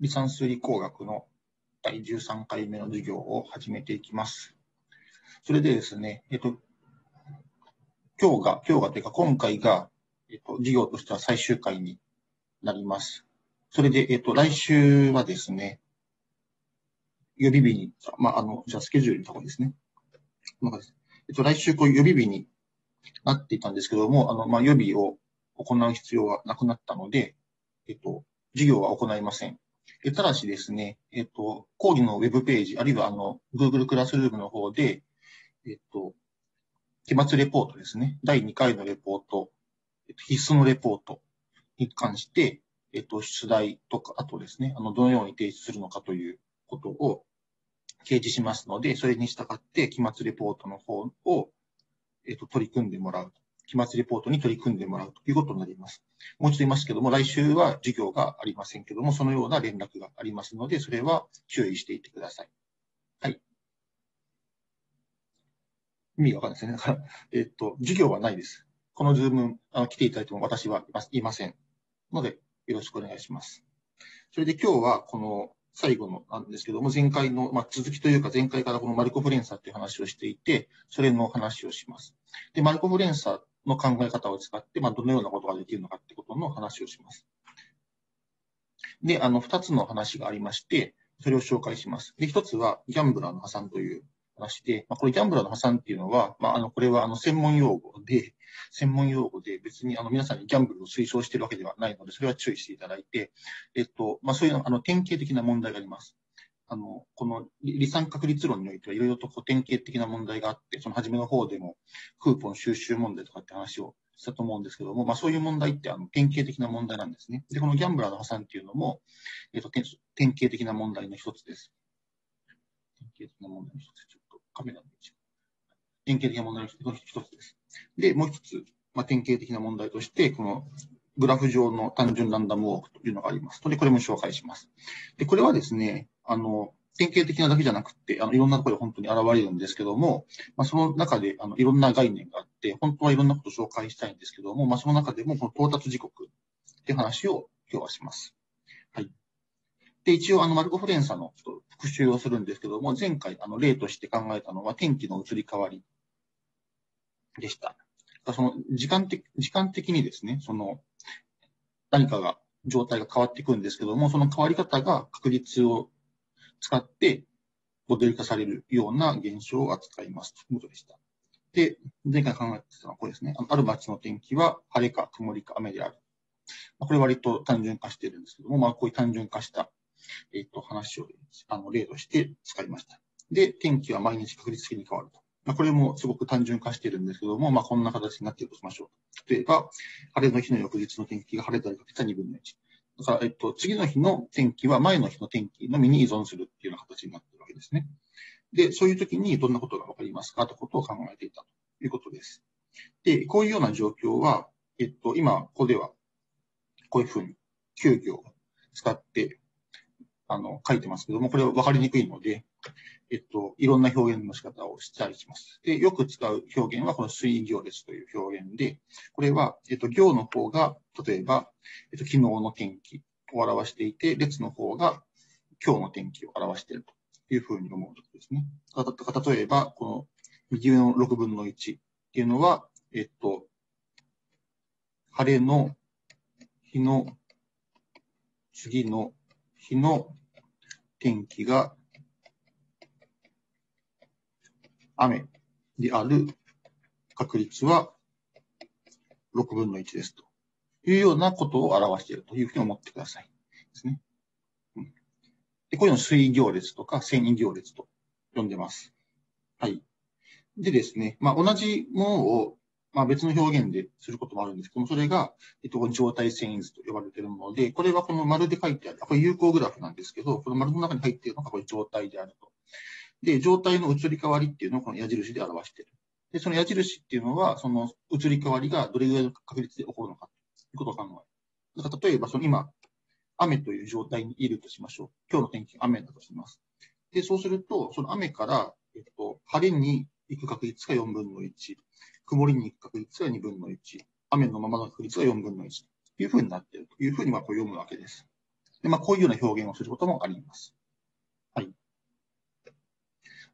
離散数理工学の第13回目の授業を始めていきます。それでですね、えっと、今日が、今日がというか今回が、えっと、授業としては最終回になります。それで、えっと、来週はですね、予備日に、まあ、あの、じゃあスケジュールのところですね。えっと、来週こう予備日になっていたんですけども、あの、まあ、予備を行う必要はなくなったので、えっと、授業は行いません。えただしですね、えっと、講義のウェブページ、あるいはあの、Google クラスルームの方で、えっと、期末レポートですね。第2回のレポート、えっと、必須のレポートに関して、えっと、出題とか、あとですね、あの、どのように提出するのかということを掲示しますので、それに従って期末レポートの方を、えっと、取り組んでもらう。期末レポートに取り組んでもらうということになります。もう一度言いますけども、来週は授業がありませんけども、そのような連絡がありますので、それは注意していてください。はい。意味がわかんないですね。だから、えっと、授業はないです。このズーム、あの来ていただいても私はいません。ので、よろしくお願いします。それで今日は、この最後のなんですけども、前回の、まあ、続きというか、前回からこのマルコ・フレンサっていう話をしていて、それの話をします。で、マルコ・フレンサーの考え方を使って、まあ、どのようなことができるのかってことの話をします。で、あの、二つの話がありまして、それを紹介します。で、一つは、ギャンブラーの破産という話で、まあ、これギャンブラーの破産っていうのは、まあ、あの、これはあの、専門用語で、専門用語で別にあの、皆さんにギャンブルを推奨しているわけではないので、それは注意していただいて、えっと、まあ、そういうあの、典型的な問題があります。あの、この離散確率論においてはいろいろと典型的な問題があって、その初めの方でもクーポン収集問題とかって話をしたと思うんですけども、まあそういう問題ってあの典型的な問題なんですね。で、このギャンブラーの破産っていうのも、えっ、と、典型的な問題の一つです。典型的な問題の一つ。ちょっとカメラの位置。典型的な問題の一つです。で、もう一つ、まあ、典型的な問題として、このグラフ上の単純ランダムウォークというのがあります。ので、これも紹介します。で、これはですね、あの、典型的なだけじゃなくて、あの、いろんなところで本当に現れるんですけども、まあ、その中で、あの、いろんな概念があって、本当はいろんなことを紹介したいんですけども、まあ、その中でも、この到達時刻っていう話を今日はします。はい。で、一応、あの、マルコ・フレンサのちょっと復習をするんですけども、前回、あの、例として考えたのは、天気の移り変わりでした。その、時間的、時間的にですね、その、何かが、状態が変わっていくんですけども、その変わり方が確率を使ってモデル化されるような現象を扱いますということでした。で、前回考えてたのはこれですね。ある街の天気は晴れか曇りか雨である。これ割と単純化してるんですけども、まあ、こういう単純化した、えっ、と、話を、あの、例として使いました。で、天気は毎日確率的に変わると。まあ、これもすごく単純化しているんですけども、まあ、こんな形になっているとしましょう。例えば、晴れの日の翌日の天気が晴れたりかけた2分の1。だから、えっと、次の日の天気は前の日の天気のみに依存するっていうような形になっているわけですね。で、そういう時にどんなことがわかりますかということを考えていたということです。で、こういうような状況は、えっと、今、ここでは、こういうふうに、9行を使って、あの、書いてますけども、これはわかりにくいので、えっと、いろんな表現の仕方をしたりします。で、よく使う表現はこの水行列という表現で、これは、えっと、行の方が、例えば、えっと、昨日の天気を表していて、列の方が今日の天気を表しているというふうに思うとですね。例えば、この右上の6分の1っていうのは、えっと、晴れの日の次の日の天気が雨である確率は6分の1ですというようなことを表しているというふうに思ってください。ですね。うん、でこういうのを水行列とか繊維行列と呼んでます。はい。でですね、まあ、同じものを、まあ、別の表現ですることもあるんですけども、それが、えっと、状態遷移図と呼ばれているもので、これはこの丸で書いてある、これ有効グラフなんですけど、この丸の中に入っているのがこれ状態であると。で、状態の移り変わりっていうのをこの矢印で表している。で、その矢印っていうのは、その移り変わりがどれぐらいの確率で起こるのかということを考える。だから例えば、その今、雨という状態にいるとしましょう。今日の天気雨だとします。で、そうすると、その雨から、えっと、晴れに行く確率が4分の1、曇りに行く確率が2分の1、雨のままの確率が4分の1というふうになっているというふうにまあこう読むわけです。で、まあ、こういうような表現をすることもあります。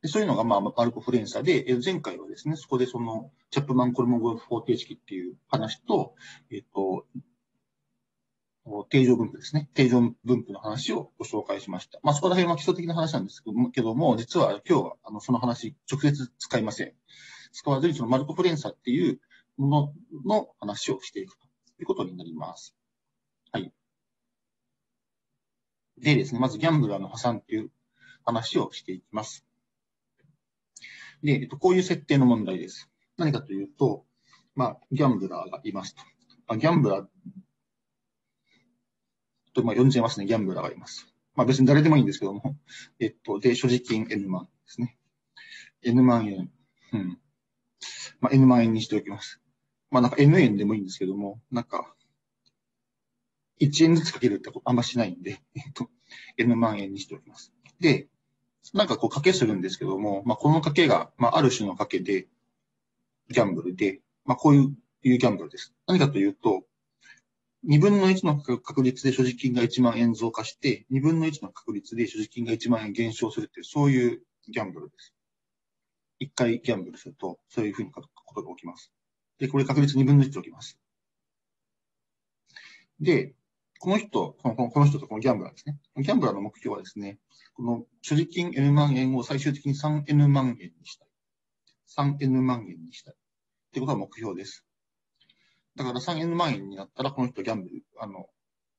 でそういうのが、まあ、マルコ・フレンサで、え前回はですね、そこでその、チャップマン・コルモゴフ方程式っていう話と、えっ、と、定常分布ですね。定常分布の話をご紹介しました。まあ、そこら辺は基礎的な話なんですけども、実は今日はあのその話直接使いません。使わずにそのマルコ・フレンサっていうものの話をしていくということになります。はい。でですね、まずギャンブラーの破産っていう話をしていきます。で、えっと、こういう設定の問題です。何かというと、まあ、ギャンブラーがいますと。まあギャンブラーと、まあ、呼んじゃいますね。ギャンブラーがいます。まあ、別に誰でもいいんですけども。えっと、で、所持金 N 万ですね。N 万円。うん。まあ、N 万円にしておきます。まあ、なんか N 円でもいいんですけども、なんか、1円ずつかけるってあんましないんで、えっと、N 万円にしておきます。で、なんかこう、賭けするんですけども、まあ、この賭けが、まあ、ある種の賭けで、ギャンブルで、まあ、こういういうギャンブルです。何かというと、2分の1の確率で所持金が1万円増加して、2分の1の確率で所持金が1万円減少するっていう、そういうギャンブルです。1回ギャンブルすると、そういうふうにことが起きます。で、これ確率2分の1で起きます。で、この人、このこの人とこのギャンブラーですね。ギャンブラーの目標はですね、この所持金 N 万円を最終的に 3N 万円にしたい。3N 万円にしたい。ってことが目標です。だから3 N 万円になったら、この人ギャンブル、あの、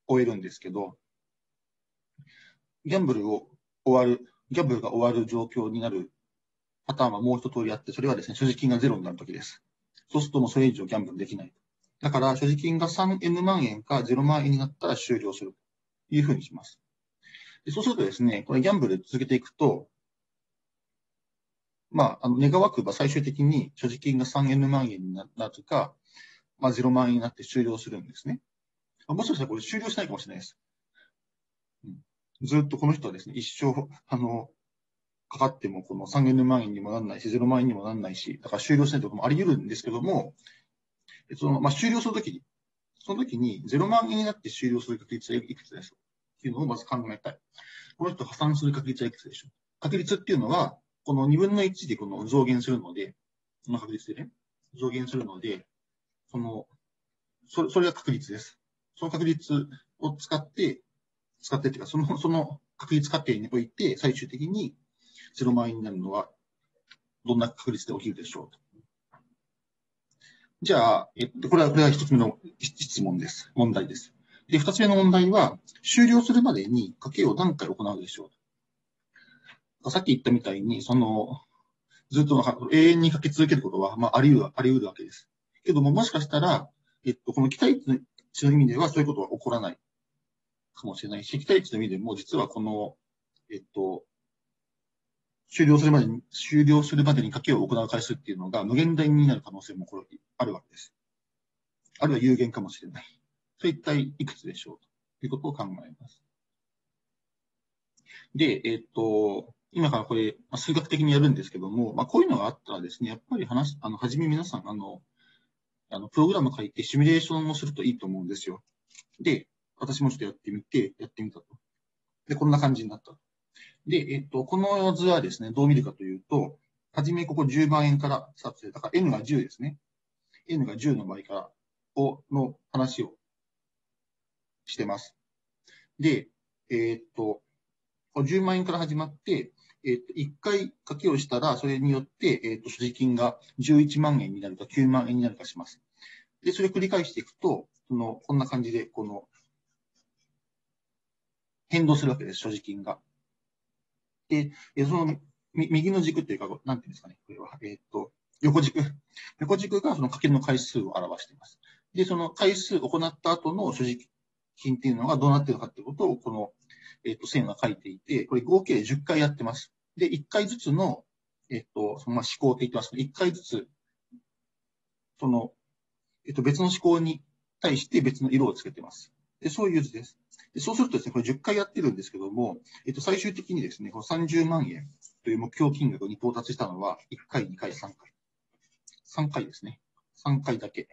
終えるんですけど、ギャンブルを終わる、ギャンブルが終わる状況になるパターンはもう一通りあって、それはですね、所持金がゼロになるときです。そうするともうそれ以上ギャンブルできない。だから、所持金が 3N 万円か0万円になったら終了するというふうにします。でそうするとですね、これギャンブル続けていくと、まあ、あの、願わくば最終的に所持金が 3N 万円になるか、まあ、0万円になって終了するんですね。あもしかしたらこれ終了しないかもしれないです。うん、ずっとこの人はですね、一生、あの、かかってもこの 3N 万円にもなんないし、0万円にもなんないし、だから終了しないところもあり得るんですけども、その、まあ、終了するときに、その時に0万円になって終了する確率はいくつでしょうっていうのをまず考えたい。この人破産する確率はいくつでしょう確率っていうのは、この2分の1でこの増減するので、その確率でね、増減するので、その、それ、それが確率です。その確率を使って、使ってっていうか、その、その確率過程において、最終的に0万円になるのは、どんな確率で起きるでしょうと。じゃあ、えっと、これは、これは一つ目の質問です。問題です。で、二つ目の問題は、終了するまでに家計を何回行うでしょうさっき言ったみたいに、その、ずっと永遠にかけ続けることは、まあ、あり得る、あり得るわけです。けども、もしかしたら、えっと、この期待値の意味ではそういうことは起こらないかもしれないし、期待値の意味でも、実はこの、えっと、終了するまでに、終了するまでに賭けを行う回数っていうのが無限大になる可能性もこれあるわけです。あるいは有限かもしれない。それ一体いくつでしょうということを考えます。で、えっと、今からこれ、数学的にやるんですけども、まあ、こういうのがあったらですね、やっぱり話、あの、はじめ皆さん、あの、あの、プログラム書いてシミュレーションをするといいと思うんですよ。で、私もちょっとやってみて、やってみたと。で、こんな感じになった。で、えっと、この図はですね、どう見るかというと、はじめここ10万円からスタートで、だから N が10ですね。N が10の場合から、を、の話をしてます。で、えー、っと、10万円から始まって、えっと、1回掛けをしたら、それによって、えっと、所持金が11万円になるか9万円になるかします。で、それを繰り返していくと、その、こんな感じで、この、変動するわけです、所持金が。で、その、右の軸っていうか、なんていうんですかね、これは。えっと、横軸。横軸がその掛けの回数を表しています。で、その回数を行った後の所持金っていうのがどうなってるかっていうことを、この、えっ、と、線が書いていて、これ合計10回やってます。で、1回ずつの、えっ、と、そのまあ思考って言ってますけど、1回ずつ、その、えっ、と、別の思考に対して別の色をつけてます。で、そういう図です。でそうするとですね、これ10回やってるんですけども、えっと、最終的にですね、この30万円という目標金額に到達したのは、1回、2回、3回。3回ですね。3回だけ。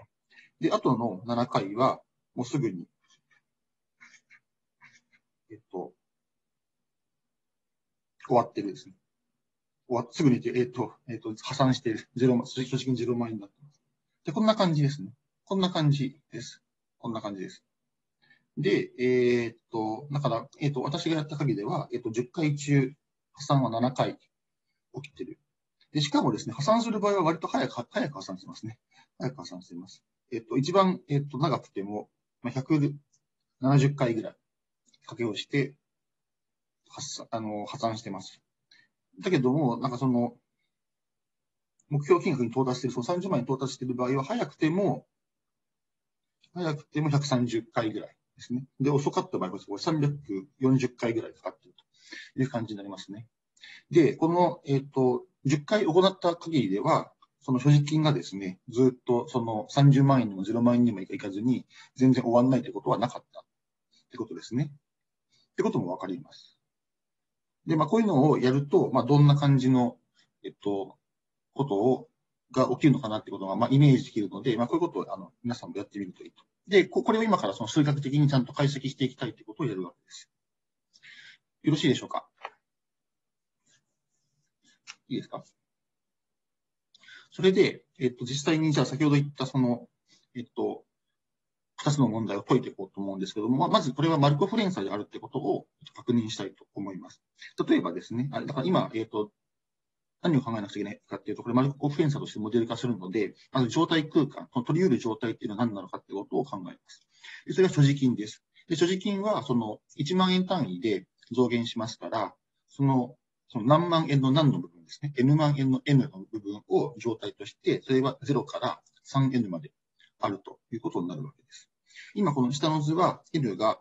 で、あとの7回は、もうすぐにえっと、終わってるですね。終わすぐに、えっと、えっと、破産してる。ゼロ、所持金0万円になってます。で、こんな感じですね。こんな感じです。こんな感じです。で、えー、っと、だから、えー、っと、私がやった限りでは、え、っと、10回中、破産は7回起きてる。で、しかもですね、破産する場合は割と早く、早く破産してますね。早く破産してます。えっと、一番、えっと、長くても、まあ、170回ぐらい、掛けをして、発あの、破産してます。だけども、なんかその、目標金額に到達している、その30万円に到達している場合は、早くても、早くても130回ぐらいですね。で、遅かった場合は340回ぐらいかかっているという感じになりますね。で、この、えっ、ー、と、10回行った限りでは、その所持金がですね、ずっとその30万円にも0万円にもいかずに、全然終わらないということはなかったってことですね。ってこともわかります。で、まあ、こういうのをやると、まあ、どんな感じの、えっと、ことを、が起きるのかなってことが、まあ、イメージできるので、まあ、こういうことを、あの、皆さんもやってみるといいと。で、これを今からその数学的にちゃんと解析していきたいということをやるわけです。よろしいでしょうか？いいですか？それで、えっと、実際に、じゃあ先ほど言ったその、えっと、二つの問題を解いていこうと思うんですけども、まずこれはマルコフ連鎖であるってことを確認したいと思います。例えばですね、あだから今、えっ、と、何を考えなくちゃいけないかっていうと、これマルコフ連鎖としてモデル化するので、まず状態空間、この取り得る状態っていうのは何なのかってことを考えます。でそれが所持金です。で、所持金はその1万円単位で増減しますから、その、その何万円の何の部分ですね、N 万円の N の部分を状態として、それは0から 3N まであるということになるわけです。今この下の図は N が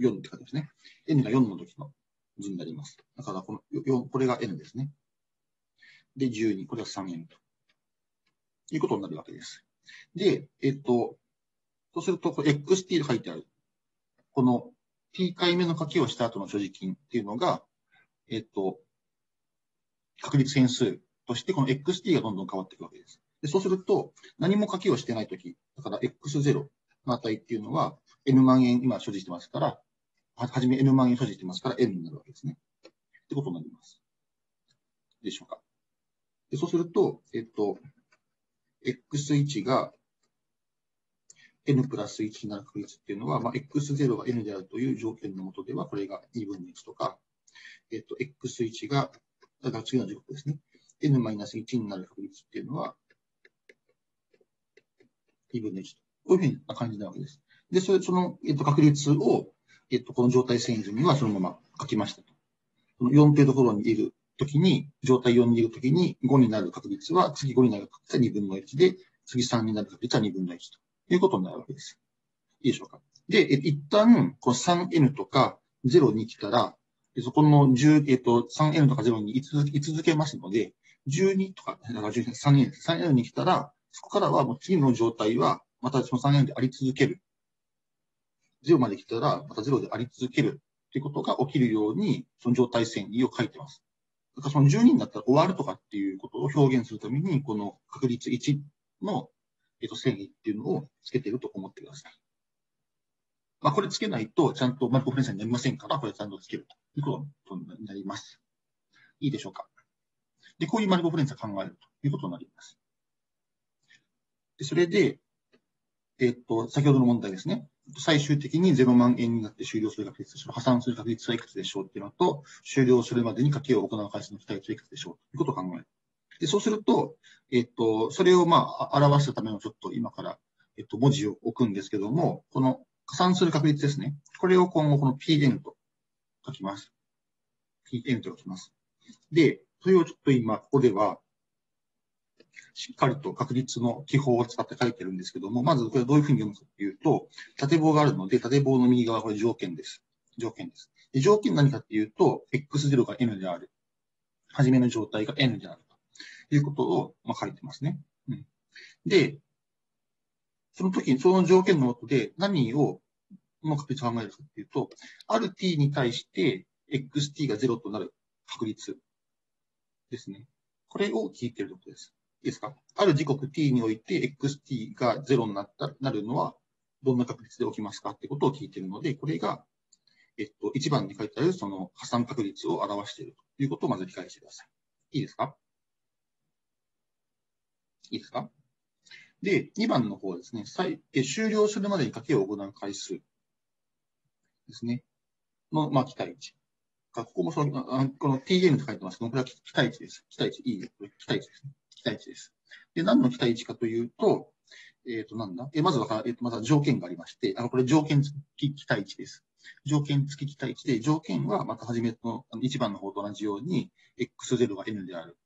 4って感じですね。N が4の時の図になります。だからこの4、これが N ですね。で、12、これは 3N と。いうことになるわけです。で、えっと、そうすると、XT と書いてある。この T 回目の書きをした後の所持金っていうのが、えっと、確率変数として、この XT がどんどん変わっていくわけです。でそうすると、何も書きをしてないとき、だから X0 の値っていうのは、N 万円今所持してますから、はじめ N 万円所持してますから N になるわけですね。ってことになります。でしょうか。でそうすると、えっと、X1 が N プラス1になる確率っていうのは、まあ、X0 が N であるという条件のもとでは、これが2分の1とか、えっと、X1 が、だから次の時刻ですね。N マイナス1になる確率っていうのは、2分の1と。こういうふうな感じなわけです。で、それ、その、えっと、確率を、えっと、この状態線図にはそのまま書きましたと。この4っていうところにいるときに、状態4にいるときに5になる確率は、次5になる確率は2分の1で、次3になる確率は2分の1ということになるわけです。いいでしょうか？で、一旦、この 3n とか0に来たら、そこの10、えっと、3n とか0に居続け続けますので、12とか、3n、3n に来たら、そこからはもう次の状態は、またその 3n であり続ける。0まで来たら、また0であり続けるということが起きるように、その状態線を書いてます。かその12になったら終わるとかっていうことを表現するために、この確率1の、えっと、線位っていうのをつけていると思ってください。まあ、これつけないと、ちゃんとマルコフ連鎖になりませんから、これちゃんとつけるということになります。いいでしょうか。で、こういうマルコフ連鎖考えるということになります。でそれで、えっと、先ほどの問題ですね。最終的に0万円になって終了する確率でしょう。破産する確率はいくつでしょうっていうのと、終了するまでに家計を行う回数の期待値はいくつでしょうということを考える。で、そうすると、えっと、それをまあ、表すためのちょっと今から、えっと、文字を置くんですけども、この加算する確率ですね。これを今後この Pn と書きます。Pn と書きます。で、それをちょっと今、ここでは、しっかりと確率の記法を使って書いてるんですけども、まずこれどういうふうに読むかというと、縦棒があるので、縦棒の右側これ条件です。条件です。で条件何かっていうと、x0 が n である。はじめの状態が n であるということを、まあ、書いてますね。うん、で、その時に、その条件のもとで何をの確率を考えるかっていうと、ある t に対して xt が0となる確率ですね。これを聞いてるところです。いいですか？ある時刻 t において xt が0になった、なるのは、どんな確率で起きますか？ってことを聞いているので、これが、えっと、1番に書いてあるその破産確率を表しているということをまず理解してください。いいですか？いいですか？で、2番の方はですね、終了するまでに賭けを行う回数ですね。の、まあ、期待値。ここもその、この TN と書いてますけど、これは期待値です。期待値、いいね。これ期待値ですね。期待値です。で、何の期待値かというと、えっ、ー、と、なんだ？え、まずは、えっ、ー、と、まずは条件がありまして、あの、これ条件付き期待値です。条件付き期待値で、条件はまた初めの1番の方と同じように、X0 が N である。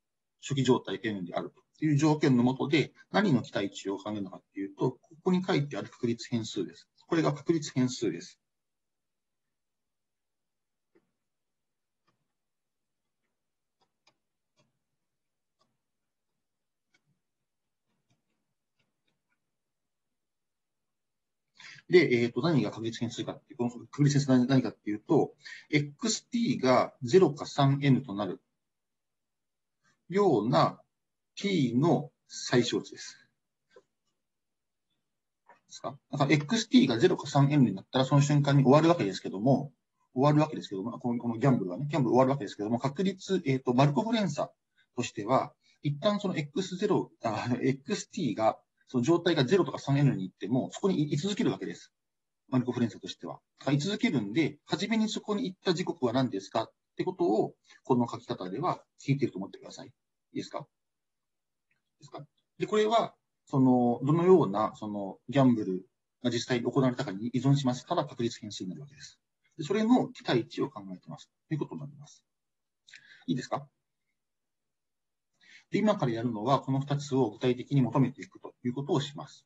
初期状態 N であるという条件のもとで、何の期待値を考えるのかっていうと、ここに書いてある確率変数です。これが確率変数です。で、えっ、ー、と、何が確率変数かっていう、この確率変数は何かっていうと、xt が0か 3n となるような t の最小値です。ですか？だから xt が0か 3n になったらその瞬間に終わるわけですけども、終わるわけですけども、このこのギャンブルはね、ギャンブル終わるわけですけども、確率、えっ、ー、と、マルコフ連鎖としては、一旦その x0、xt がその状態が0とか 3n に行っても、そこに居続けるわけです。マルコフ連鎖としては。居続けるんで、初めにそこに行った時刻は何ですか？ってことを、この書き方では聞いてると思ってください。いいですか？ですか？で、これは、その、どのような、その、ギャンブルが実際に行われたかに依存しますから確率変数になるわけです。でそれの期待値を考えてます。ということになります。いいですか？で、今からやるのは、この2つを具体的に求めていくということをします。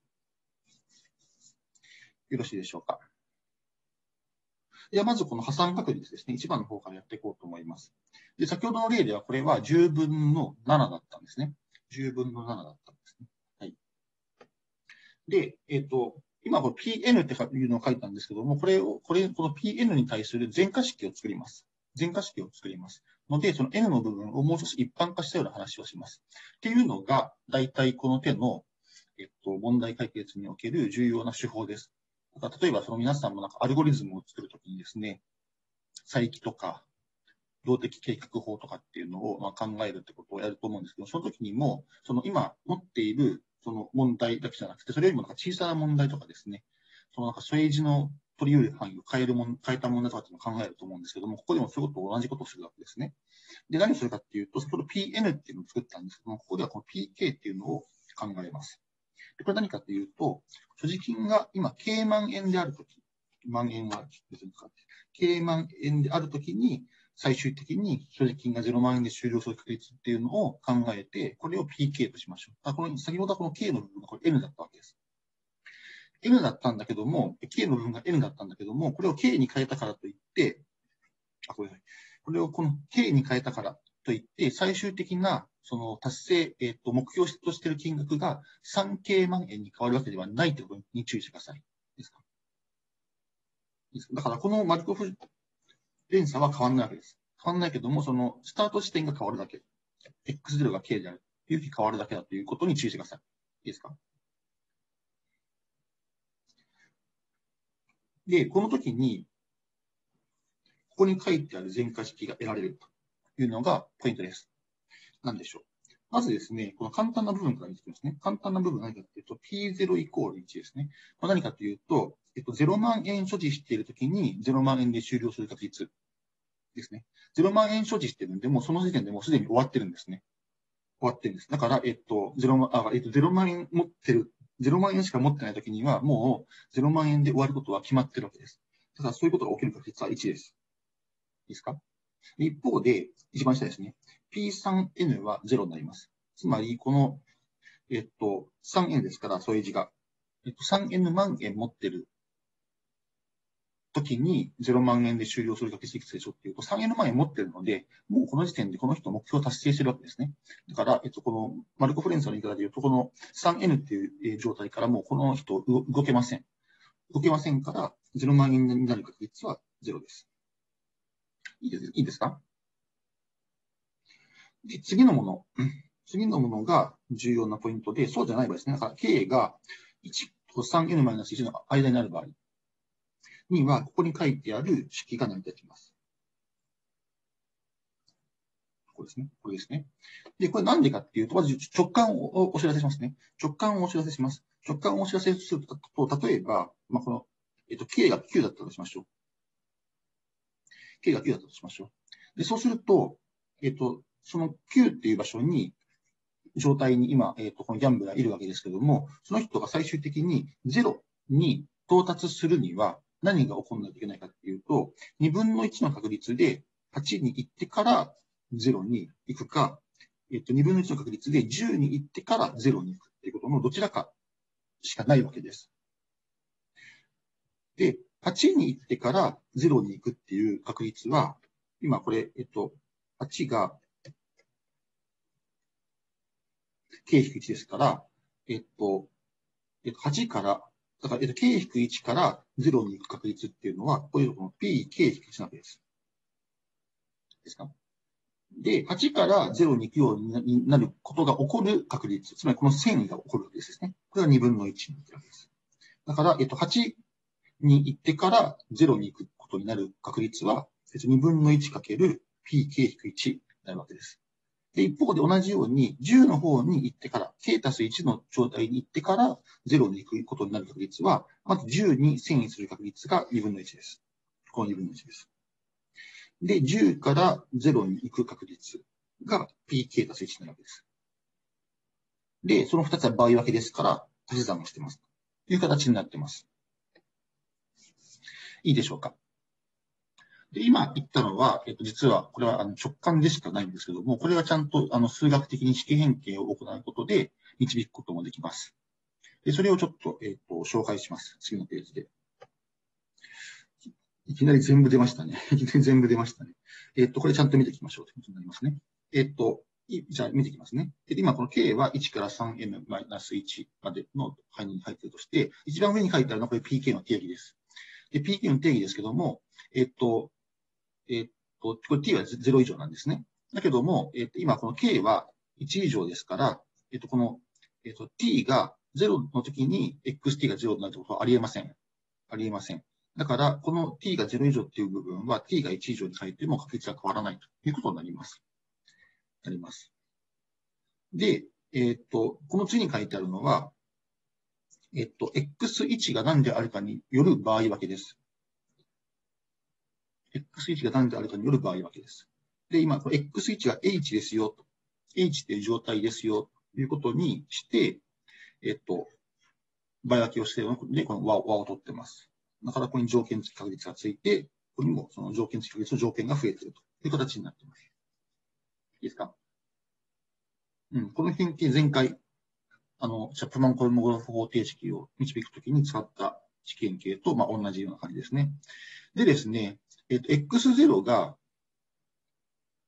よろしいでしょうか。では、まずこの破産確率ですね。1番の方からやっていこうと思います。で、先ほどの例では、これは10分の7だったんですね。10分の7だったんですね。はい。で、えっ、ー、と、今、これ PN っていうのを書いたんですけども、これを、これ、この PN に対する全化式を作ります。全化式を作ります。ので、その N の部分をもう少し一般化したような話をします。っていうのが、大体この手の、えっと、問題解決における重要な手法です。例えば、その皆さんもなんかアルゴリズムを作るときにですね、再起とか、動的計画法とかっていうのをま考えるってことをやると思うんですけど、その時にも、その今持っているその問題だけじゃなくて、それよりもなんか小さな問題とかですね、そのなんか政治の取り得る範囲を変えるもん、変えた問題とかっていうのを考えると思うんですけども、ここでもそういうこと同じことをするわけですね。で、何をするかっていうと、先ほど PN っていうのを作ったんですけども、ここではこの PK っていうのを考えます。でこれ何かっていうと、所持金が今、K 万円であるとき、万円は別に使って、K 万円であるときに、最終的に所持金が0万円で終了する確率っていうのを考えて、これを PK としましょう。あこの先ほどはこの K の部分がこれ N だったわけです。N だったんだけども、K の部分が N だったんだけども、これを K に変えたからといって、あ、これ、これをこの K に変えたからといって、最終的なその達成、えっ、ー、と、目標としている金額が 3K 万円に変わるわけではないということに注意してください。いいですか？だから、このマルコフ連鎖は変わらないわけです。変わらないけども、その、スタート地点が変わるだけ。X0 が K であるという変わるだけだということに注意してください。いいですか？で、この時に、ここに書いてある全化式が得られるというのがポイントです。何でしょう。まずですね、この簡単な部分から見ていきますね。簡単な部分何かというと、P0 イコール1ですね。まあ、何かというと、えっと、0万円所持しているときに0万円で終了する確率ですね。0万円所持してるんで、もうその時点でもうすでに終わってるんですね。終わってるんです。だから、えっと、0万、あ、えっと、0万円持ってる0万円しか持ってないときには、もう0万円で終わることは決まってるわけです。ただそういうことが起きる確率は1です。いいですか？一方で、一番下ですね。P3N は0になります。つまり、この、えっと、3N ですから、そういう字が。えっと、3N 万円持ってる時に0万円で終了する確率いくでしょっていうと、3 n 万円持ってるので、もうこの時点でこの人目標を達成してるわけですね。だから、えっと、このマルコ・フレンスの言い方で言うと、この 3N っていう状態からもうこの人動けません。動けませんから、0万円になる確率は0です。いいですいいですか？で、次のもの。次のものが重要なポイントで、そうじゃない場合ですね。だから、K が1と 3N-1 の間になる場合。には、ここに書いてある式が成り立ちます。これですね。これですね。で、これなんでかっていうと、まず直感をお知らせしますね。直感をお知らせします。直感をお知らせすると、例えば、まあ、この、えっと、K が9だったとしましょう。K が9だったとしましょう。で、そうすると、えっと、その9っていう場所に、状態に今、えっと、このギャンブルがいるわけですけども、その人が最終的に0に到達するには何が起こらないといけないかっていうと、2分の1の確率で8に行ってから0に行くか、えっと、2分の1の確率で10に行ってから0に行くっていうことのどちらかしかないわけです。で、8に行ってから0に行くっていう確率は、今これ、えっと、8が k-1 ですから、えっと、えっと、8から、だから、えっと、k-1 から0に行く確率っていうのは、こういうこの p、k-1 なわけです。ですか？で、8から0に行くようになることが起こる確率、つまりこの線が起こるわけですね。これが2分の1になってるわけです。だから、えっと、8に行ってから0に行くことになる確率は、2分の1かける pk-1 になるわけです。で、一方で同じように、10の方に行ってから、k たす1の状態に行ってから、0に行くことになる確率は、まず10に遷移する確率が2分の1です。この2分の1です。で、10から0に行く確率が pk たす1になるわけです。で、その2つは倍分けですから、足し算をしてます。という形になってます。いいでしょうか？で、今言ったのは、えっと、実は、これはあの直感でしかないんですけども、これはちゃんとあの数学的に式変形を行うことで導くこともできます。で、それをちょっと、えっと、紹介します。次のページで。いきなり全部出ましたね。いきなり全部出ましたね。えっと、これちゃんと見ていきましょうということになりますね。えっと、じゃあ見ていきますね。で、今この K は1から 3n-1 までの範囲に入っているとして、一番上に書いてあるのはこれ PK の定義です。で、PK の定義ですけども、えっと、えっと、これ t は0以上なんですね。だけども、えっと、今この k は1以上ですから、えっと、この、えっと、t が0の時に xt が0になることはありえません。ありえません。だから、この t が0以上っていう部分は t が1以上に書いても確率は変わらないということになります。なります。で、えっと、この次に書いてあるのは、えっと、x1 が何であるかによる場合分けです。X1 が何であるかによる場合わけです。で、今、X1 が H ですよと。H っていう状態ですよということにして、えっと、倍分けをしているので、この和を取ってます。だから、ここに条件付き確率がついて、ここにもその条件付き確率の条件が増えているという形になっています。いいですか？うん。この変形前回、あの、チャップマンコルモグラフ方程式を導くときに使った式変形と、まあ、同じような感じですね。でですね、えっと、x0 が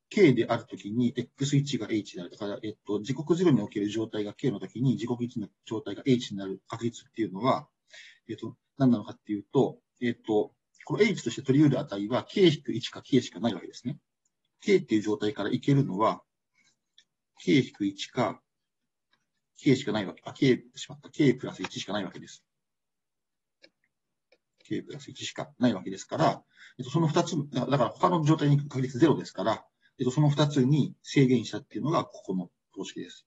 k であるときに x1 が h である。だから、えっと、時刻0における状態が k のときに時刻1の状態が h になる確率っていうのは、えっと、何なのかっていうと、えっと、この h として取り得る値は k-1 か k しかないわけですね。k っていう状態からいけるのは、k-1 か k しかないわけ、あ、k しまった、k プラス1しかないわけです。K プラス1しかないわけですから、えっと、その2つ、だから他の状態に確率0ですから、えっと、その2つに制限したっていうのがここの等式です。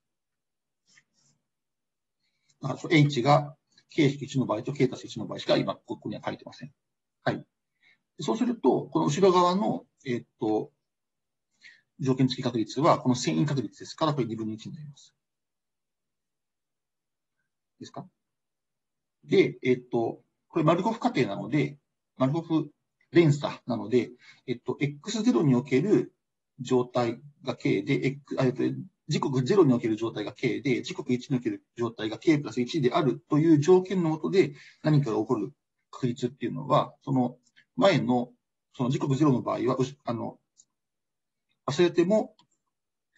h が k-1 の場合と k たす1の場合しか今ここには書いてません。はい。そうすると、この後ろ側の、えっと、条件付き確率は、この遷移確率ですから、これ2分の1になります。ですか？で、えっと、これマルコフ過程なので、マルコフ連鎖なので、えっと、x0 における状態が k で、X、えっと、時刻0における状態が k で、時刻1における状態が k プラス1であるという条件のもとで何かが起こる確率っていうのは、その前の、その時刻0の場合は、あの、忘れても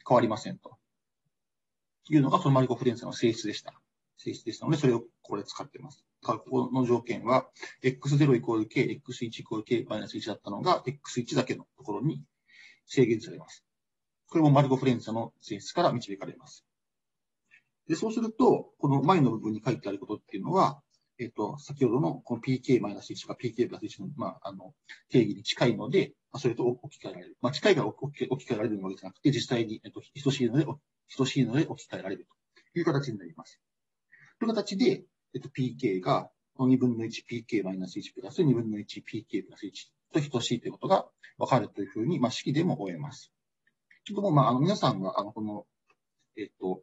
変わりませんと。いうのが、そのマリコフ連鎖の性質でした。性質でしたので、それをこれ使ってます。この条件は、x0 イコール k、x1 イコール k マイナス1だったのが、x1 だけのところに制限されます。これもマルコフレンザの性質から導かれます。で、そうすると、この前の部分に書いてあることっていうのは、えっ、と、先ほどのこの pk-1 か pk プラス1の、まあ、あの、定義に近いので、それと置き換えられる。まあ、近いから置き換えられるわけじゃなくて、実際に、えっ、と、等しいので、等しいので置き換えられるという形になります。という形で、えっ、と、pk が2分の 1pk マイナス1プラス2分の 1pk プラス1と等しいということがわかるというふうに、まあ、式でも終えます。けども、まあ、あの、皆さんは、あの、この、えっ、と、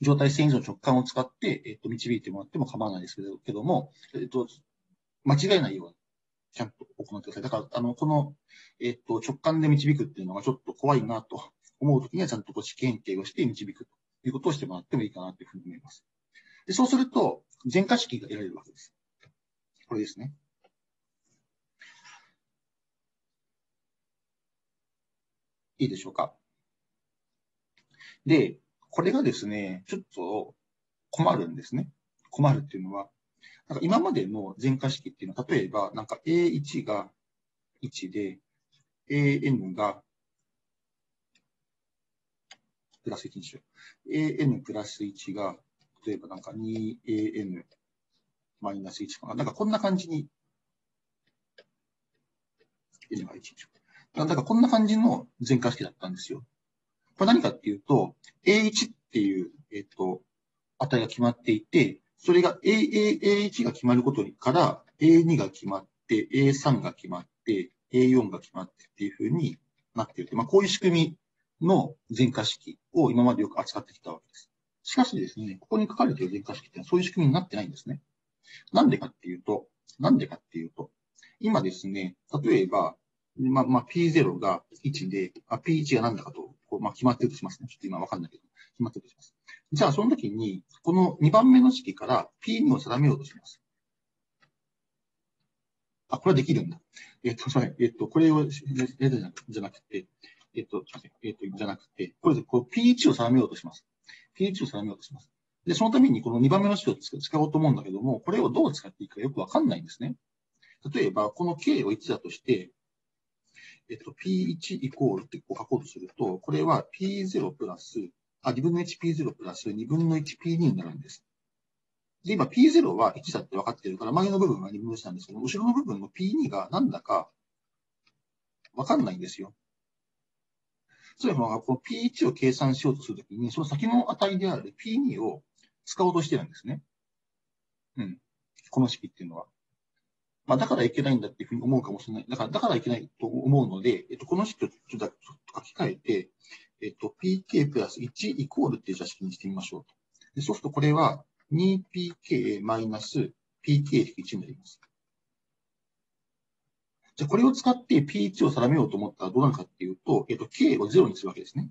状態遷移の直感を使って、えっ、と、導いてもらっても構わないですけど、けども、えっ、と、間違えないように、ちゃんと行ってください。だから、あの、この、えっ、と、直感で導くっていうのがちょっと怖いなと思うときには、ちゃんとこう試験定をして導くいうことをしてもらってもいいかなというふうに思います。でそうすると、全化式が得られるわけです。これですね。いいでしょうか？で、これがですね、ちょっと困るんですね。困るっていうのは、なんか今までの全化式っていうのは、例えば、なんか A1 が1で、AN がプラス1にしよう。AN プラス1が、例えばなんか 2AN マイナス1かな。なんかこんな感じに、N が1にしよう。なんかこんな感じの全化式だったんですよ。これ何かっていうと、A1 っていう、えっと、値が決まっていて、それが A1 が決まることから、A2 が決まって、A3 が決まって、A4 が決まってっていうふうになっている。まあ、こういう仕組みの全化式を今までよく扱ってきたわけです。しかしですね、ここに書かれている全化式ってのはそういう仕組みになってないんですね。なんでかっていうと、なんでかっていうと、今ですね、例えば、まあ、まあ、P0 が1で、あ P1 が何だかとこう、まあ、決まってるとしますね。ちょっと今わかんないけど、決まってるとします。じゃあ、その時に、この2番目の式から P2 を定めようとします。あ、これはできるんだ。えっ、と、それ、えっ、と、これを、じゃなくて、えっ、と、すみません。えっ、と、じゃなくて、これで、こう、P1 を定めようとします。P1 を定めようとします。で、そのためにこの2番目の式を使おうと思うんだけども、これをどう使っていいかよくわかんないんですね。例えば、この K を1だとして、えっと、P1 イコールってこう書こうとすると、これは P0 プラス、あ、2分の 1P0 プラス2分の 1P2 になるんです。で、今 P0 は1だって分かってるから、前の部分は2分の1なんですけど、後ろの部分の P2 がなんだか分かんないんですよ。つまり、この P1 を計算しようとするときに、その先の値である P2 を使おうとしてるんですね。うん。この式っていうのは。まあ、だからいけないんだっていうふうに思うかもしれない。だから、だからいけないと思うので、えっと、この式をちょっと書き換えて、えっと、pk プラス1イコールっていう座式にしてみましょうと。でそうすると、これは 2pk マイナス pk-1 になります。じゃ、これを使って p1 を定めようと思ったらどうなるかっていうと、えっと、k を0にするわけですね。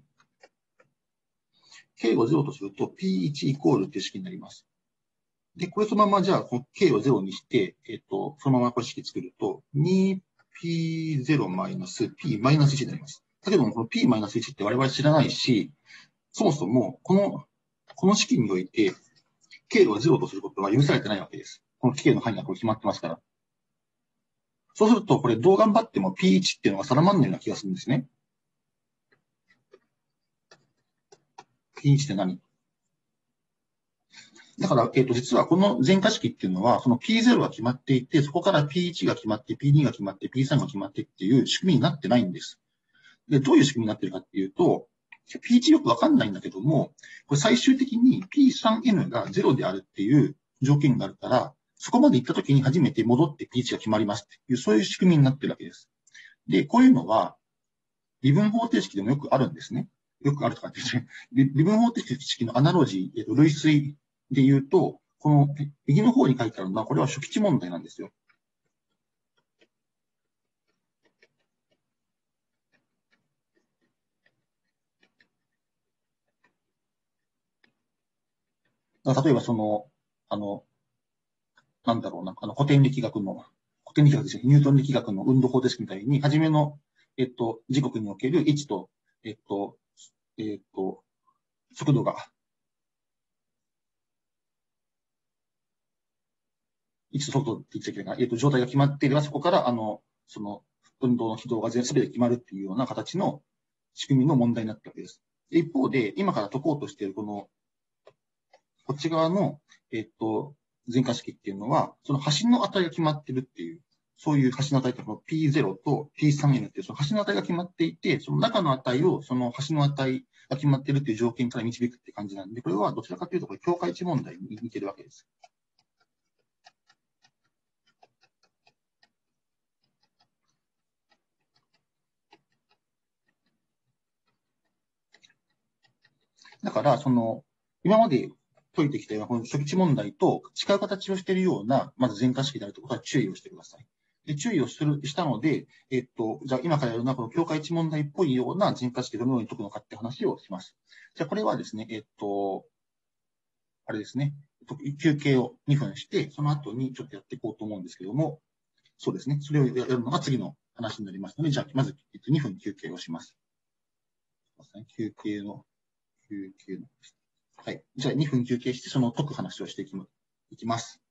k を0とすると p1 イコールっていう式になります。で、これそのままじゃあ、この k を0にして、えっ、と、そのままこれ式作ると、2p0 マイナス p マイナス1になります。だけども、この p マイナス1って我々知らないし、そもそも、この、この式において、k を0とすることは許されてないわけです。この k の範囲がこう決まってますから。そうすると、これどう頑張っても p1 っていうのが定まんないような気がするんですね。p1 って何？だから、えっ、ー、と、実はこの全化式っていうのは、その P0 が決まっていて、そこから P1 が決まって、P2 が決まって、P3 が決まってっていう仕組みになってないんです。で、どういう仕組みになってるかっていうと、P1 よくわかんないんだけども、これ最終的に P3N が0であるっていう条件があるから、そこまで行った時に初めて戻って P1 が決まりますっていう、そういう仕組みになってるわけです。で、こういうのは、微分方程式でもよくあるんですね。よくあるとかって言って、微分方程式のアナロジー、えっと、類推で言うと、この右の方に書いてあるのは、これは初期値問題なんですよ。例えばその、あの、なんだろうな、あの古典力学の、古典力学ですね、ニュートン力学の運動方程式みたいに、初めの、えっと、時刻における位置と、えっと、えっと、速度が位置と速度って言っちゃいけないえっ、と、状態が決まっていれば、そこから、あの、その、運動の軌道が全て決まるっていうような形の仕組みの問題になったわけです。一方で、今から解こうとしている、この、こっち側の、えっ、と、全化式っていうのは、その端の値が決まってるっていう、そういう端の値ってこの P0 と P3N っていうその端の値が決まっていて、その中の値をその端の値が決まってるっていう条件から導くって感じなんで、これはどちらかというとこれ境界値問題に似てるわけです。だから、その、今まで解いてきたような、この初期値問題と違う形をしているような、まず全化式であるということは注意をしてください。で注意をする、したので、えっと、じゃあ今からやるのは、この境界値問題っぽいような全化式どのように解くのかって話をします。じゃあこれはですね、えっと、あれですね、休憩を2分して、その後にちょっとやっていこうと思うんですけども、そうですね、それをやるのが次の話になりますので、じゃあまず2分休憩をします。休憩の休憩の。はい。じゃあ2分休憩して、その解く話をしていきます。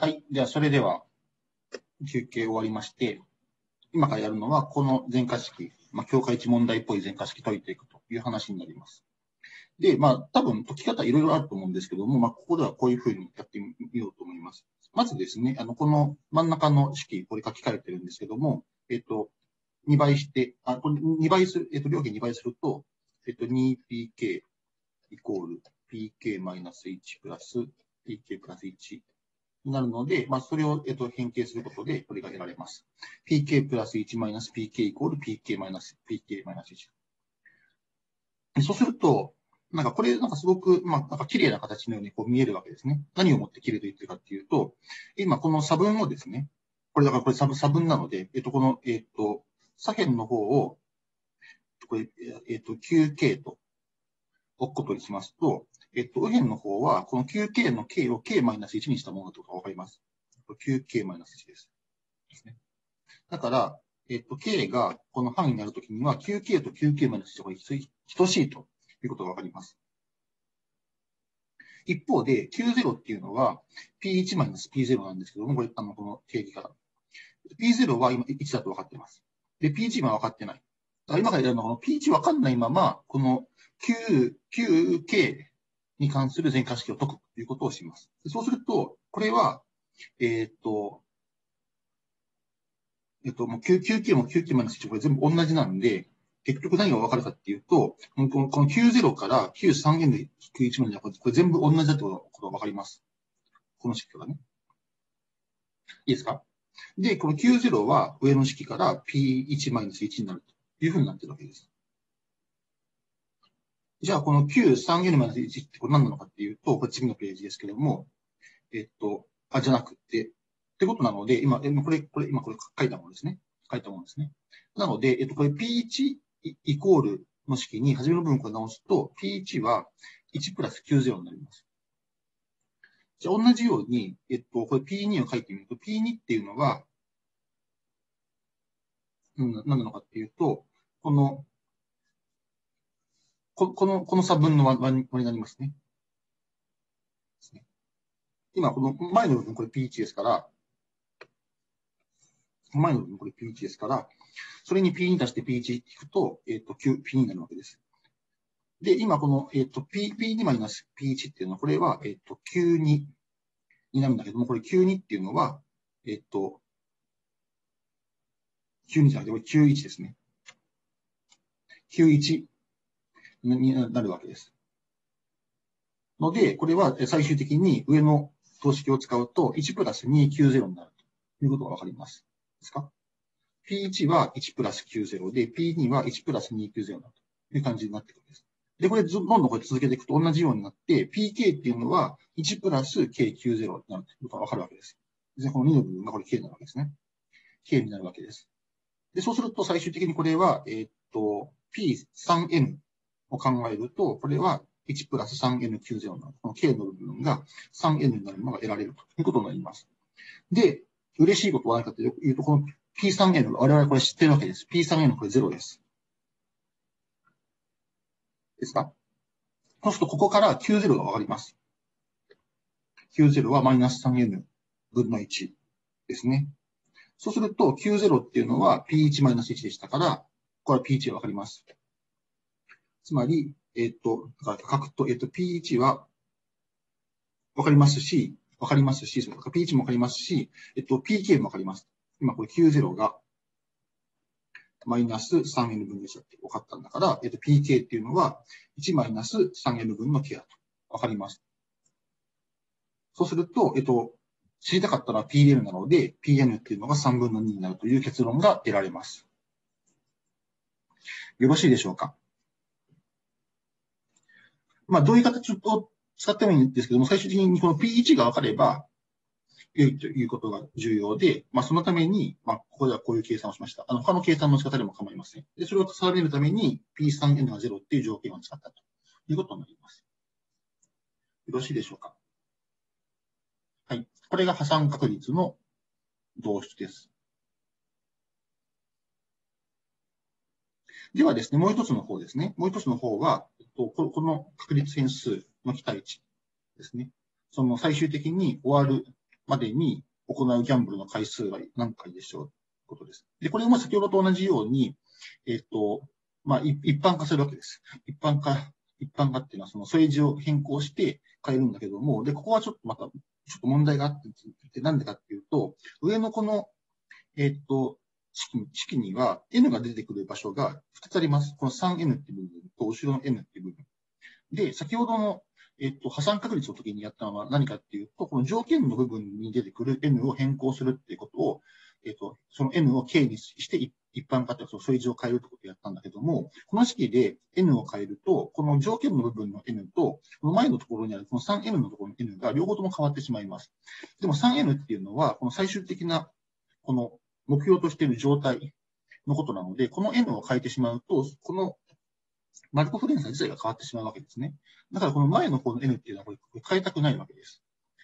はい。じゃあ、それでは、休憩終わりまして、今からやるのは、この全化式、まあ、境界値問題っぽい全化式解いていくという話になります。で、まあ、多分解き方いろいろあると思うんですけども、まあ、ここではこういうふうにやってみようと思います。まずですね、あの、この真ん中の式、これ書き換えてるんですけども、えっと、2倍して、あ、これ2倍する、えっと、両家2倍すると、えっと、2pk イコール pk-1 プラス pk プラス1なるので、まあ、それを、えっと、変形することで、これが得られます。pk プラス1マイナス pk イコール pk マイナス pk マイナス1。そうすると、なんかこれ、なんかすごく、まあ、なんか綺麗な形のようにこう見えるわけですね。何をもって綺麗と言ってるかっていうと、今この差分をですね、これだからこれ差分差分なので、えっと、この、えっと、左辺の方を、これ、えっと、9K と置くことにしますと、えっと、右辺の方は、この 9K の K を K-1 にしたものだとかわかります。9K-1 です。ですね。だから、えっと、K がこの範囲になるときには、9K と 9K-1 が等しいということがわかります。一方で、90っていうのは P1-P0 なんですけども、これ、あの、この定義から。P0 は今1だと分かってます。で、P1 は分かってない。今からやるのは、この P1 分かんないまま、この9、9K に関する全化式を解くということをします。そうすると、これは、えっ、と、えっ、と、もう 9K も 9K マイナス1これ全部同じなんで、結局何が分かるかっていうと、このこの90から93円で91までこれ全部同じだということが分かります。この式がね。いいですか？で、この90は上の式から P1-1 になるというふうになってるわけです。じゃあ、この Q3N-1 ってこれ何なのかっていうと、これ次のページですけども、えっと、あ、じゃなくて、ってことなので、今、これ、これ、今これ書いたものですね。書いたものですね。なので、えっと、これ P1 イコールの式に、初めの部分から直すと、P1 は1プラス90になります。じゃあ、同じように、えっと、これ P2 を書いてみると、P2 っていうのは、うん、何なのかっていうと、この、ここの、この差分の割になりますね。今、この前の部分、これ P1 ですから、前の部分、これ P1 ですから、それに P に足して P1 引くと、えっ、ー、と、Q、P2 になるわけです。で、今、この、えっ、ー、と、P、P2 マイナス P1 っていうのは、これは、えっ、ー、と、Q2 になるんだけども、これ Q2 っていうのは、えっと、Q2 じゃなくて、これ Q1 ですね。Q1 になるわけです。ので、これは最終的に上の等式を使うと、1プラス290になるということがわかります。ですか ?P1 は1プラス90で、P2 は1プラス290だという感じになってくるんです。で、これどんどんこれ続けていくと同じようになって、PK っていうのは1プラス K90 になるということがわかるわけです。で、この2の部分がこれ K になるわけですね。K になるわけです。で、そうすると最終的にこれは、えー、っと、P3N を考えると、これは1プラス 3N90 のこの K の部分が 3N になるものが得られるということになります。で、嬉しいことは何かというと、この P3N、我々これ知ってるわけです。P3N これ0です。ですか？そうすると、ここから90がわかります。90はマイナス 3N 分の1ですね。そうすると、90っていうのは P1 マイナス1でしたから、これは P1 わかります。つまり、えっ、と、書くと、えっ、と、P1 はわかりますし、わかりますし、その P1 もわかりますし、えっと、PK もわかります。今これ90がマイナス 3n 分でしたって分かったんだから、えっと、PK っていうのは1マイナス 3n 分の K だと分かります。そうすると、えっと、知りたかったのは PN なので、PN っていうのが3分の2になるという結論が得られます。よろしいでしょうか？まあ、どういう形を使ってもいいんですけども、最終的にこの P1 が分かれば、良いということが重要で、まあ、そのために、まあ、ここではこういう計算をしました。あの、他の計算の仕方でも構いません。で、それを定めるために P3N が0っていう条件を使ったということになります。よろしいでしょうかはい。これが破産確率の導出です。ではですね、もう一つの方ですね。もう一つの方は、この確率変数の期待値ですね。その最終的に終わるまでに行うギャンブルの回数は何回でしょうということです。で、これも先ほどと同じように、えっ、と、まあ、一般化するわけです。一般化、一般化っていうのはその数字を変更して変えるんだけども、で、ここはちょっとまた、ちょっと問題があって、なんでかっていうと、上のこの、えっ、と、式式には n が出てくる場所が2つあります。この 3n って部分と後ろの n って部分。で、先ほどのえっと、破産確率の時にやったのは何かっていうと、この条件の部分に出てくる N を変更するっていうことを、えっと、その N を K にして一般化ってその数字を変えるってことをやったんだけども、この式で N を変えると、この条件の部分の N と、この前のところにあるこの 3N のところの N が両方とも変わってしまいます。でも 3N っていうのは、この最終的な、この目標としている状態のことなので、この N を変えてしまうと、このマルコフ連鎖自体が変わってしまうわけですね。だからこの前の方の n っていうのはこれ変えたくないわけです。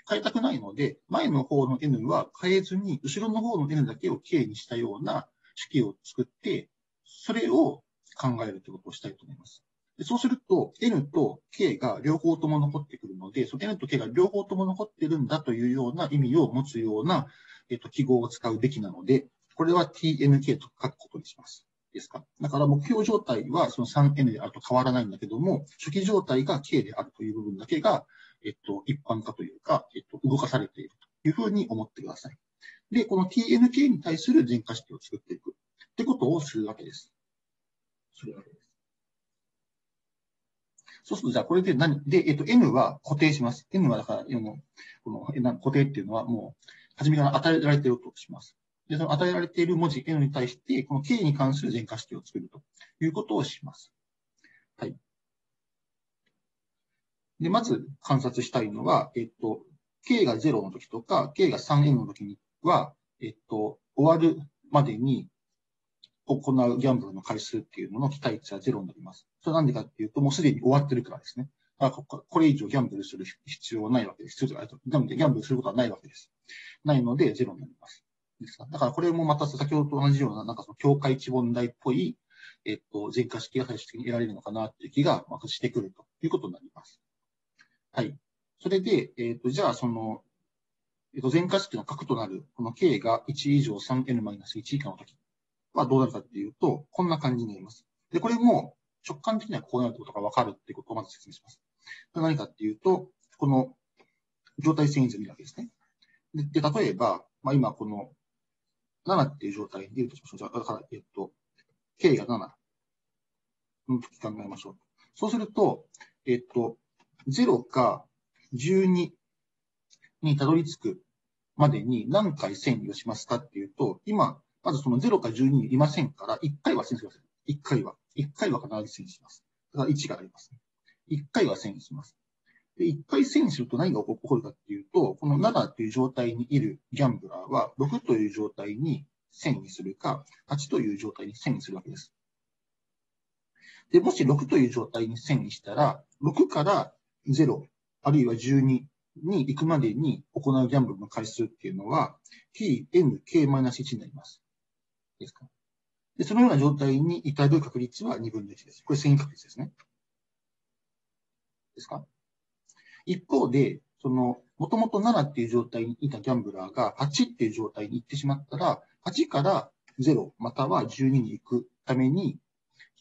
変えたくないので、前の方の n は変えずに、後ろの方の n だけを k にしたような式を作って、それを考えるということをしたいと思います。でそうすると、n と k が両方とも残ってくるので、その n と k が両方とも残ってるんだというような意味を持つような、えっと、記号を使うべきなので、これは tnk と書くことにします。ですか？だから目標状態はその 3N であると変わらないんだけども、初期状態が K であるという部分だけが、えっと、一般化というか、えっと、動かされているというふうに思ってください。で、この TNK に対する全化式を作っていくってことをするわけです。するわけです。そうすると、じゃあこれで何？で、えっと、N は固定します。N はだから、この固定っていうのはもう、初めから与えられているとします。で、その与えられている文字 N に対して、この K に関する全化式を作るということをします。はい。で、まず観察したいのは、えっと、K が0の時とか、K が 3N の時には、えっと、終わるまでに行うギャンブルの回数っていうのの期待値は0になります。それなんでかっていうと、もうすでに終わってるからですね。あこれ以上ギャンブルする必要はないわけです。必要がなので、ギャンブルすることはないわけです。ないので、0になります。ですか？だからこれもまた先ほどと同じような、なんかその境界値問題っぽい、えっと、全化式が最終的に得られるのかなっていう気が、してくるということになります。はい。それで、えっと、じゃあ、その、えっと、全化式の核となる、この k が1以上 3n-1 以下の時はどうなるかっていうと、こんな感じになります。で、これも直感的にはこうなるってことがわかるってことをまず説明します。何かっていうと、この状態遷移図見るわけですね。で、で例えば、まあ、今この7っていう状態でいるとしましょう。だから、えっと、k が7の時考えましょう。そうすると、えっと、0か12にたどり着くまでに何回遷移をしますかっていうと、今、まずその0か12にいませんから、1回は遷移します。1回は。1回は必ず遷移します。だから1があります、1回は遷移します。で、1回遷移すると何が起こるかっていうと、この7という状態にいるギャンブラーは、6という状態に遷移するか、8という状態に遷移するわけです。で、もし6という状態に遷移したら、6から0、あるいは12に行くまでに行うギャンブルの回数っていうのは、t, n, k-1 になります。ですか？で、そのような状態に至る確率は2分の1です。これ遷移確率ですね。ですか？一方で、その、もともと7っていう状態にいたギャンブラーが8っていう状態に行ってしまったら、8から0または12に行くために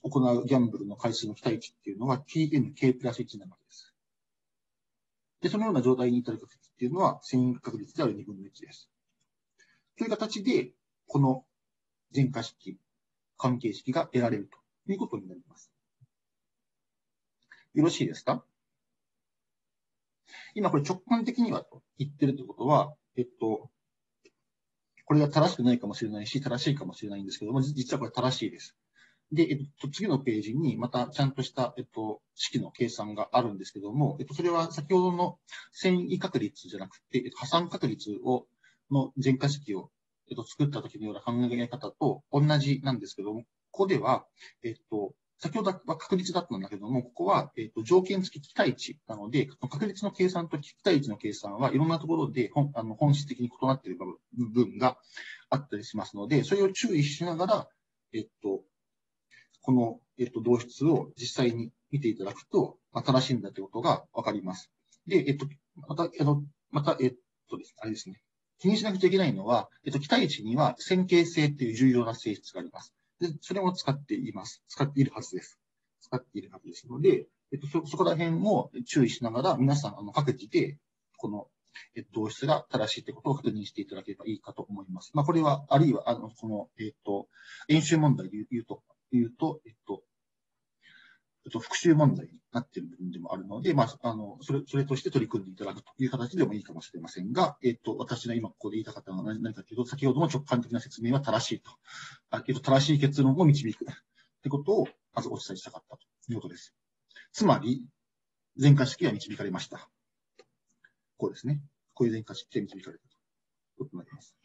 行うギャンブルの回数の期待値っていうのは tnk プラス1なわけです。で、そのような状態に至る確率っていうのは遷移確率である2分の1です。という形で、この全化式、関係式が得られるということになります。よろしいですか？今これ直感的にはと言ってるということは、えっと、これが正しくないかもしれないし、正しいかもしれないんですけども、実はこれ正しいです。で、えっと、次のページにまたちゃんとした、えっと、式の計算があるんですけども、えっと、それは先ほどの遷移確率じゃなくて、えっと、破産確率を、の全化式を、えっと、作った時のような考え方と同じなんですけども、ここでは、えっと、先ほどは確率だったんだけども、ここは、えっ、と、条件付き期待値なので、確率の計算と期待値の計算はいろんなところで本あの本質的に異なっている部分があったりしますので、それを注意しながら、えっ、と、この、えっ、と、導出を実際に見ていただくと、まあ、正しいんだということがわかります。で、えっと、また、あの、また、えっとですね、あれですね。気にしなくちゃいけないのは、えっと、期待値には線形性っていう重要な性質があります。で、それも使っています。使っているはずです。使っているはずですので、えっと、そ、そこら辺を注意しながら、皆さん、あの、各自で、この、えっと、導出が正しいってことを確認していただければいいかと思います。まあ、これは、あるいは、あの、この、えっと、演習問題で言うと、言うと、えっと、えっと、復習問題になっている部分でもあるので、まあ、あの、それ、それとして取り組んでいただくという形でもいいかもしれませんが、えっと、私が今ここで言いたかったのは何かというと、先ほどの直感的な説明は正しいと。あえっと、正しい結論を導く。ってことを、まずお伝えしたかったということです。つまり、全化式は導かれました。こうですね。こういう全化式で導かれたということになります。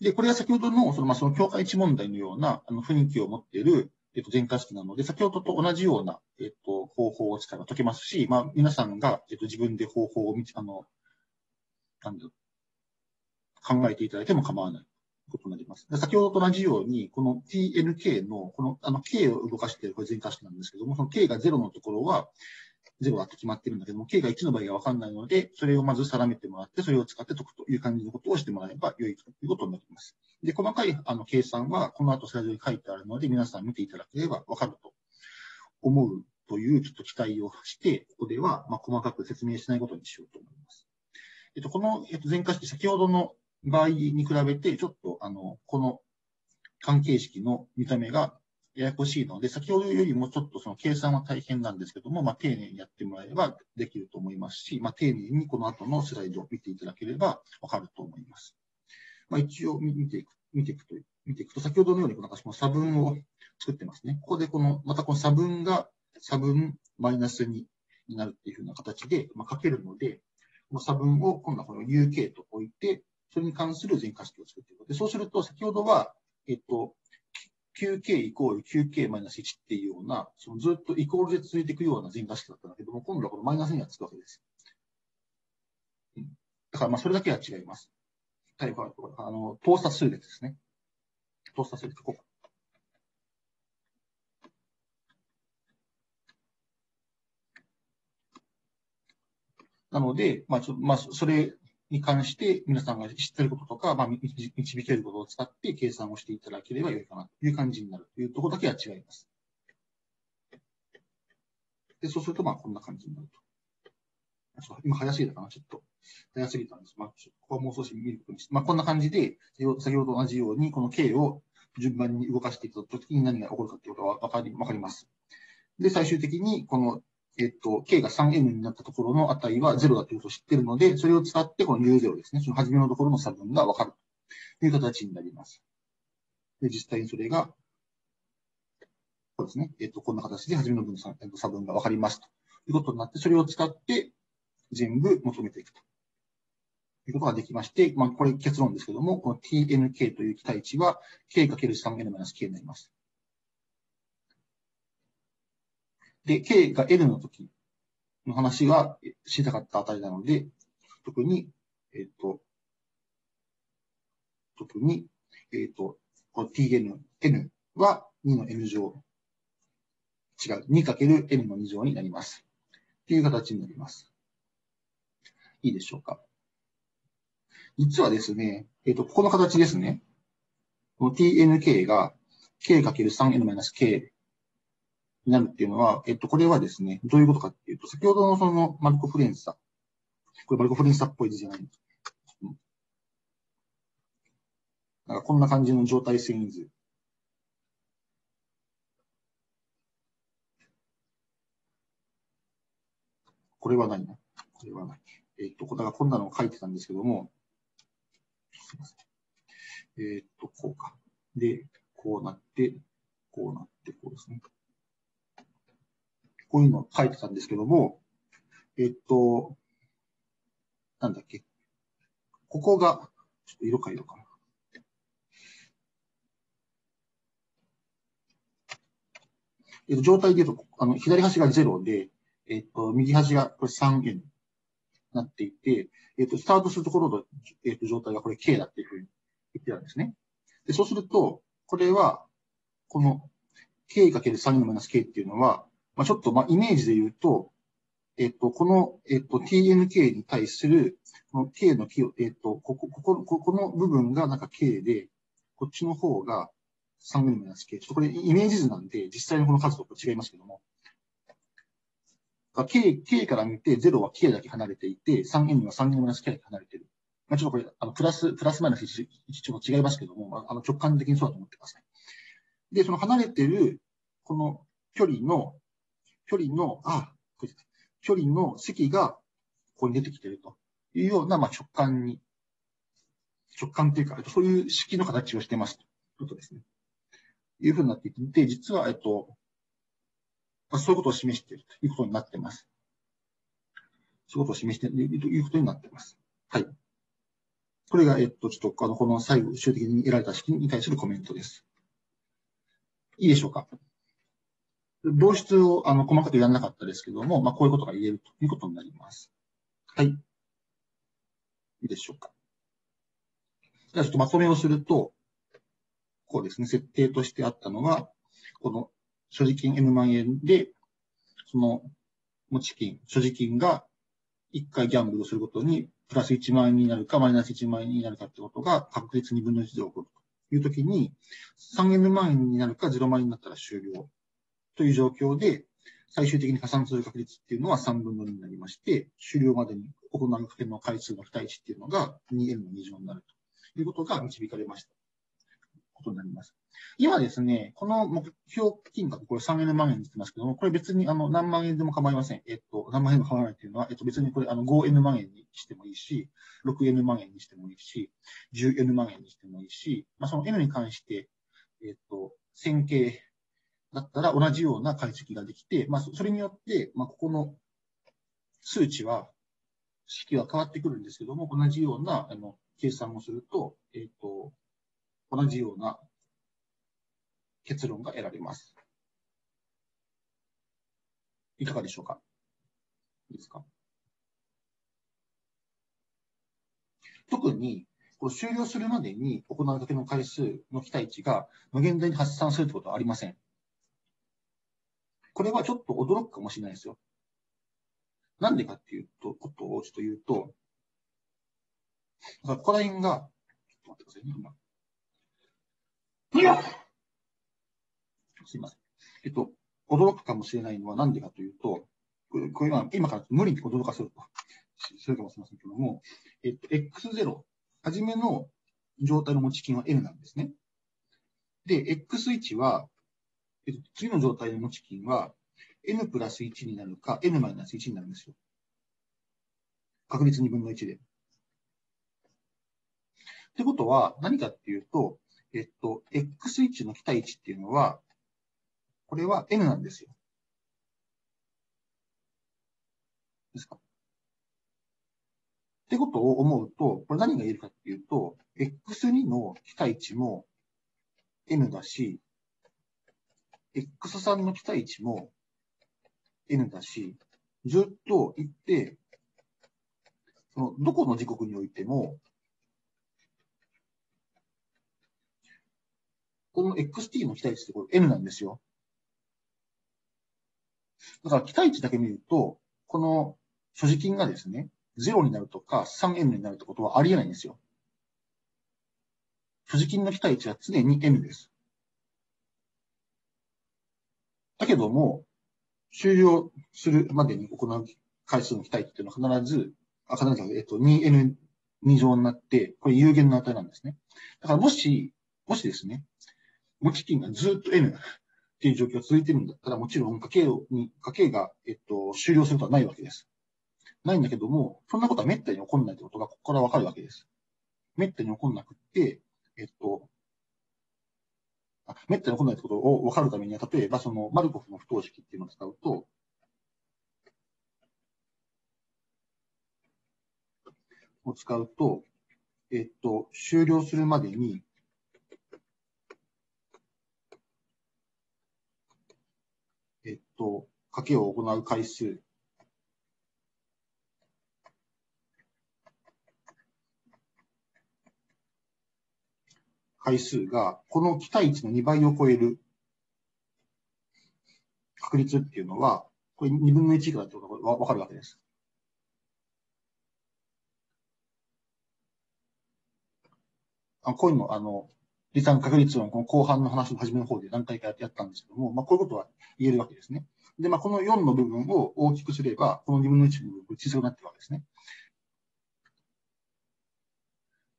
で、これは先ほどの、その、まあ、その境界値問題のような、あの、雰囲気を持っている、えっと、全化式なので、先ほどと同じような、えっと、方法を使えば解けますし、まあ、皆さんが、えっと、自分で方法を見あの、なんだ、考えていただいても構わないことになります。先ほどと同じように、この TNK の、この、あの、K を動かしている、これ全化式なんですけども、その K が0のところは、0だって決まってるんだけども、K が1の場合がわかんないので、それをまず定めてもらって、それを使って解くという感じのことをしてもらえば良いということになります。で、細かいあの計算は、この後スライドに書いてあるので、皆さん見ていただければわかると思うというちょっと期待をして、ここでは、ま細かく説明しないことにしようと思います。えっと、この、えっと、前化式、先ほどの場合に比べて、ちょっと、あの、この関係式の見た目がややこしいので、先ほどよりもちょっとその計算は大変なんですけども、まあ、丁寧にやってもらえればできると思いますし、まあ、丁寧にこの後のスライドを見ていただければわかると思います。まあ、一応見ていく、見ていくと、見ていくと、先ほどのように、なんかその差分を作ってますね。ここでこの、またこの差分が差分マイナス2になるっていうふうな形で、まあ、書けるので、この差分を今度はこの UK と置いて、それに関する全化式を作っていく。で、そうすると、先ほどは、えっと、9K イコール 9K マイナス1っていうような、そのずっとイコールで続いていくような全化式だったんだけども、今度はこのマイナスにはつくわけです。だから、まあ、それだけは違います。タイプは、あの、等差数列ですね。等差数列、ここ。なので、まあ、ちょまあ、それに関して皆さんが知ってることとか、まあ、導けることを使って計算をしていただければよいかなという感じになるというところだけは違います。で、そうすると、まあ、こんな感じになると。今、早すぎたかなちょっと。早すぎたんです。まあ、ここはもう少し見ることにして。まあ、こんな感じで、先ほどと同じように、この K を順番に動かしていくと、きに何が起こるかということはわかり、わかります。で、最終的に、このえっと、k が 3n になったところの値は0だということを知っているので、それを使ってこの u0 ですね。その初めのところの差分がわかるという形になります。で、実際にそれが、そうですね。えっと、こんな形で初めの分の差分がわかりますということになって、それを使って全部求めていくということができまして、まあ、これ結論ですけども、この tnk という期待値は k×3n-k になります。で、K が L の時の話が知りたかった値なので、特に、えっ、と、特に、えっ、と、この tn、n は2の n 乗。違う。2×n の2乗になります。っていう形になります。いいでしょうか。実はですね、えっ、と、ここの形ですね。この tnk が k×3n-k になるっていうのは、えっと、これはですね、どういうことかっていうと、先ほどのそのマルコ・フレンサ。これマルコ・フレンサっぽい図じゃないんです。なんかこんな感じの状態遷移図。これは何なこれはない。えっと、だからこんなのを書いてたんですけども、すいません。えっと、こうか。で、こうなって、こうなって、こうですね。こういうのを書いてたんですけども、えっと、なんだっけ？ここが、ちょっと色変えようかな。えっと、状態で言うと、あの、左端が0で、えっと、右端がこれ 3n になっていて、えっと、スタートするところの、えっと、状態がこれ k だっていうふうに言ってたんですね。で、そうすると、これは、この K×3 のマイナス K っていうのは、まあ、ちょっと、まあ、イメージで言うと、えっと、この、えっと、TNK に対する、この K の木を、えっと、ここ、ここ、ここの部分がなんか K で、こっちの方が 3m-K。ちょっとこれイメージ図なんで、実際のこの数と違いますけども。K、K から見て0は K だけ離れていて、3n は 3m-K だけ離れている。まあ、ちょっとこれ、あの、プラス、プラスマイナス1、ちょっと違いますけども、あの、直感的にそうだと思ってください。で、その離れてる、この距離の距離の、あ、距離の積がここに出てきているというような、まあ、直感に、直感というか、そういう式の形をしてますということですね。いうふうになっていて、実は、えっと、まあ、そういうことを示しているということになっています。そういうことを示しているということになっています。はい。これが、えっと、ちょっと、あの、この最後、終的に得られた式に対するコメントです。いいでしょうか？導出をあの細かくやらなかったですけども、まあ、こういうことが言えるということになります。はい。いいでしょうか。じゃあちょっとまとめをすると、こうですね、設定としてあったのは、この所持金 N 万円で、その持ち金、所持金が1回ギャンブルをすることに、プラス1万円になるか、マイナス1万円になるかってことが確率2分の1で起こるというときに、3N 万円になるか0万円になったら終了という状況で、最終的に加算する確率っていうのは3分の2になりまして、終了までに行う掛けの回数の期待値っていうのが 2n の2乗になるということが導かれました。ことになります。今ですね、この目標金額、これ 3N 万円にしてますけども、これ別にあの何万円でも構いません。えっと、何万円も構わないっていうのは、えっと別にこれあの 5N 万円にしてもいいし、6N 万円にしてもいいし、10N 万円にしてもいいし、まあその N に関して、えっと、線形だったら同じような解析ができて、まあ、それによって、まあ、ここの数値は、式は変わってくるんですけども、同じようなあの計算をすると、えっ、ー、と、同じような結論が得られます。いかがでしょうか？いいですか？特に、これ終了するまでに行うだけの回数の期待値が無限大に発散するということはありません。これはちょっと驚くかもしれないですよ。なんでかっていうと、ことをちょっと言うと、ここら辺が、ちょっと待ってくださいね、今。すいません。えっと、驚くかもしれないのは何でかというと、これこれ今今から無理に驚かせると、するかもしれませんけども、えっと、X0、はじめの状態の持ち金は N なんですね。で、X1 は、えっと、次の状態の持ち金は N プラス1になるか、N マイナス1になるんですよ。確率2分の1で。ってことは、何かっていうと、えっと、X1 の期待値っていうのは、これは N なんですよ。ですか？ってことを思うと、これ何が言えるかっていうと、X2 の期待値も N だし、X3 の期待値も N だし、ずっと行って、その、どこの時刻においても、この XT の期待値ってこれ N なんですよ。だから期待値だけ見ると、この所持金がですね、0になるとか 3N になるってことはありえないんですよ。所持金の期待値は常に N です。だけども、終了するまでに行う回数の期待っていうのは必ず、あ必ず、えっと、2n 2乗になって、これ有限の値なんですね。だからもし、もしですね、持ち金がずっと n っていう状況が続いてるんだったら、もちろん家計に、家計が、えっと、終了することはないわけです。ないんだけども、そんなことは滅多に起こんないってことが、ここからわかるわけです。滅多に起こんなくって、えっと、あ、滅多に起こんないってことをわかるためには、例えばそのマルコフの不等式っていうのを使うと、を使うと、えっと、終了するまでに、えっと、賭けを行う回数回数が、この期待値の2倍を超える確率っていうのは、これ2分の1以下だってことがわかるわけです。あこういうの、あの、離散確率論、この後半の話の初めの方で何回かやったんですけども、まあ、こういうことは言えるわけですね。で、まあ、この4の部分を大きくすれば、この2分の1の部分小さくなってるわけですね。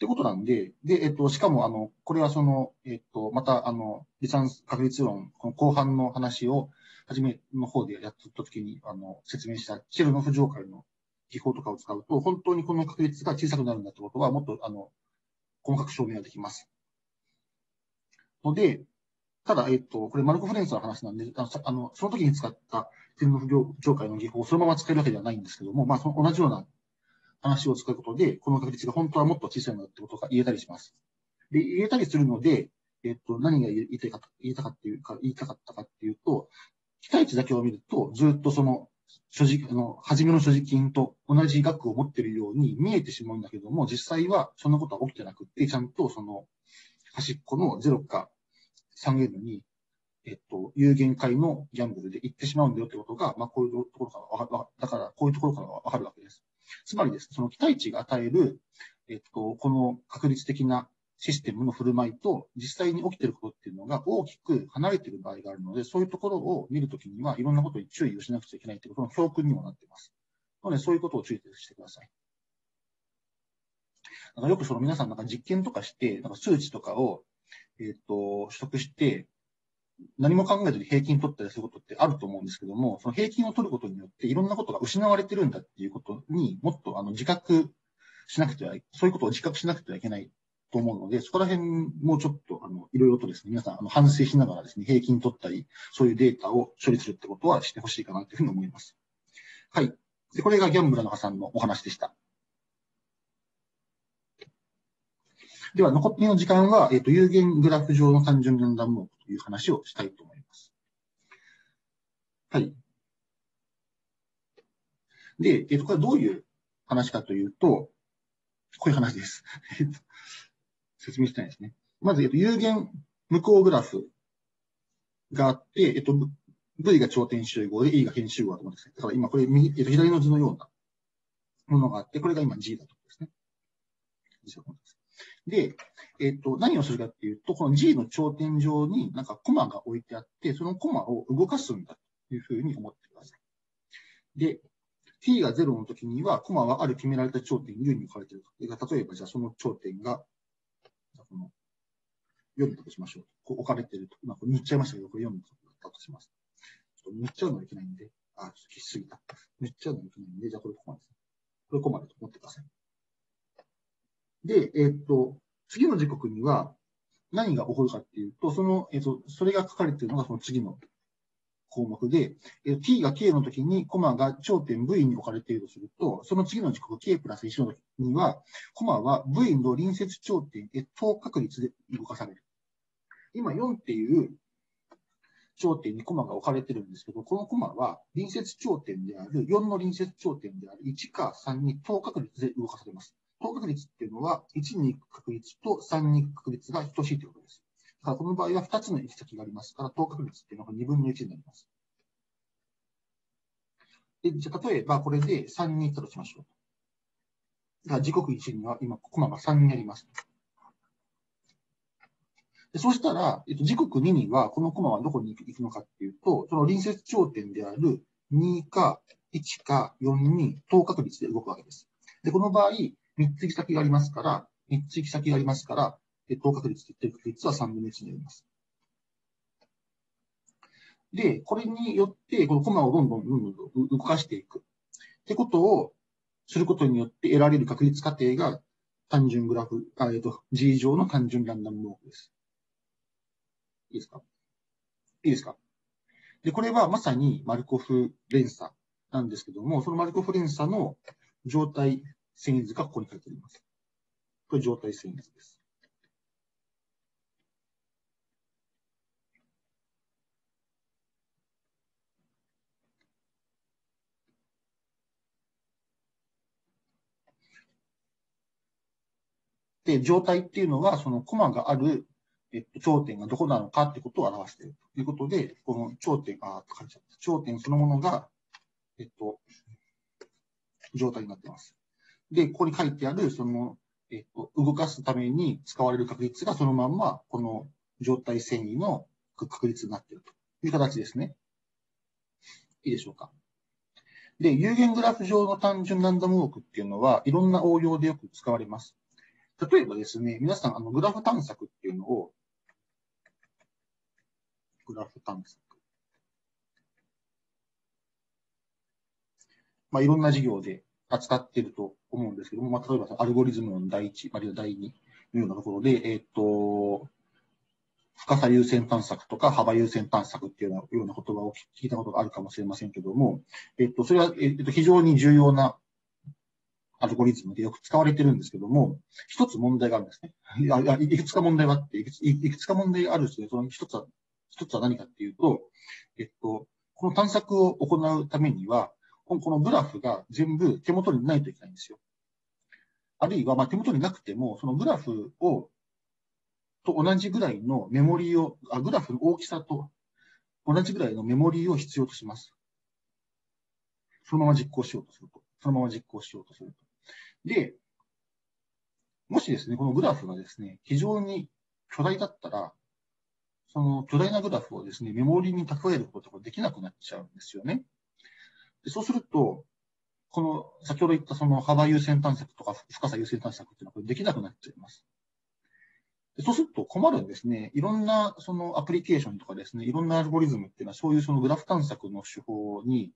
ってことなんで、で、えっと、しかも、あの、これはその、えっと、また、あの、離散確率論、この後半の話を、初めの方でやった時に、あの、説明したチェルノフ上階の技法とかを使うと、本当にこの確率が小さくなるんだってことは、もっと、あの、細かく証明ができます。ので、ただ、えっと、これ、マルコ・フレンスの話なんで、あの、その時に使ったチェルノフ上階の技法をそのまま使えるわけではないんですけども、まあ、その同じような話を使うことで、この確率が本当はもっと小さいんだってことが言えたりします。で、言えたりするので、えっと、何が言いたいか、言いたかっていうか、言いたかったかっていうと、期待値だけを見ると、ずっとその、所持、あの、初めの所持金と同じ額を持っているように見えてしまうんだけども、実際はそんなことは起きてなくって、ちゃんとその、端っこの0か 3N に、えっと、有限界のギャンブルで行ってしまうんだよってことが、まあ、こういうところから、だから、こういうところからわかるわけです。つまりです、ね、その期待値が与える、えっと、この確率的なシステムの振る舞いと実際に起きていることっていうのが大きく離れている場合があるので、そういうところを見るときにはいろんなことに注意をしなくちゃいけないということの教訓にもなっています。なので、そういうことを注意してください。なんかよくその皆さんなんか実験とかして、なんか数値とかを、えっ、と、取得して、何も考えずに平均取ったりすることってあると思うんですけども、その平均を取ることによっていろんなことが失われてるんだっていうことにもっとあの自覚しなくては、そういうことを自覚しなくてはいけないと思うので、そこら辺もちょっとあのいろいろとですね、皆さんあの反省しながらですね、平均取ったり、そういうデータを処理するってことはしてほしいかなというふうに思います。はい。で、これがギャンブラのさんのお話でした。では、残りの時間は、えっ、ー、と、有限グラフ上の単純分断網という話をしたいと思います。はい。で、えっ、と、これはどういう話かというと、こういう話です。説明したいですね。まず、えっ、と、有限無効グラフがあって、えっ、と、V が頂点集合で E が変集合だと思うんですね。だから今これ右、えっと、左の図のようなものがあって、これが今 G だと思うんですね。で、でえっと、何をするかっていうと、この G の頂点上になんかコマが置いてあって、そのコマを動かすんだというふうに思ってください。で、t が0の時には、コマはある決められた頂点 U に置かれている。例えば、じゃあその頂点が、この4だとしましょう。こう置かれていると。今、これ塗っちゃいましたけど、これ4だとします。っ塗っちゃうのはいけないんで、あ、ちょっと消しすぎた。塗っちゃうのはいけないんで、じゃあこれここまでです。これここまでと思ってください。で、え、っと、次の時刻には何が起こるかっていうと、その、え、っと、それが書かれているのがその次の項目で、え、t が k の時にコマが頂点 v に置かれているとすると、その次の時刻 k プラス1の時には、コマは v の隣接頂点へ等確率で動かされる。今4っていう頂点にコマが置かれてるんですけど、このコマは隣接頂点である、4の隣接頂点である1か3に等確率で動かされます。等確率っていうのは、1に行く確率と3に行く確率が等しいということです。だからこの場合は2つの行き先がありますから、等確率っていうのが2分の1になります。でじゃあ、例えばこれで3に行ったとしましょう。だから時刻1には今、コマが3になります。でそうしたら、えっと、時刻2には、このコマはどこに行くのかっていうと、その隣接頂点である2か1か4に等確率で動くわけです。で、この場合、3つ行き先がありますから、3つ行き先がありますから、等確率って言ってる確率は3分の1になります。で、これによって、このコマをどんどんどんどん動かしていく。ってことをすることによって得られる確率過程が単純グラフ、えっと、G 上の単純ランダムウォークです。いいですか？いいですか？で、これはまさにマルコフ連鎖なんですけども、そのマルコフ連鎖の状態遷移図がここに書いてあります。これ状態遷移図です。で、状態っていうのは、そのコマがあるえっと、頂点がどこなのかってことを表しているということで、この頂点が書いちゃった。頂点そのものが、えっと、状態になっています。で、ここに書いてある、その、えっと、動かすために使われる確率がそのまんま、この状態遷移の確率になっているという形ですね。いいでしょうか。で、有限グラフ上の単純ランダムウォークっていうのは、いろんな応用でよく使われます。例えばですね、皆さん、あの、グラフ探索っていうのをグラフ探索。まあ、いろんな授業で扱っていると思うんですけども、まあ、例えばアルゴリズムの第一、あるいは第二のようなところで、えっ、ー、と、深さ優先探索とか幅優先探索っていうような言葉を聞いたことがあるかもしれませんけども、えっ、ー、と、それは、えっ、ー、と、非常に重要なアルゴリズムでよく使われてるんですけども、一つ問題があるんですね。いや、いくつか問題があって、いくついくつか問題があるんですけど、その一つは一つは何かっていうと、えっと、この探索を行うためには、このグラフが全部手元にないといけないんですよ。あるいは、まあ、手元になくても、そのグラフを、と同じぐらいのメモリーを、あグラフの大きさと同じぐらいのメモリーを必要とします。そのまま実行しようとすると。そのまま実行しようとすると。で、もしですね、このグラフがですね、非常に巨大だったら、その巨大なグラフをですね、メモリーに蓄えることができなくなっちゃうんですよね。そうすると、この先ほど言ったその幅優先探索とか深さ優先探索っていうのはこれできなくなっちゃいます。そうすると困るんですね。いろんなそのアプリケーションとかですね、いろんなアルゴリズムっていうのはそういうそのグラフ探索の手法に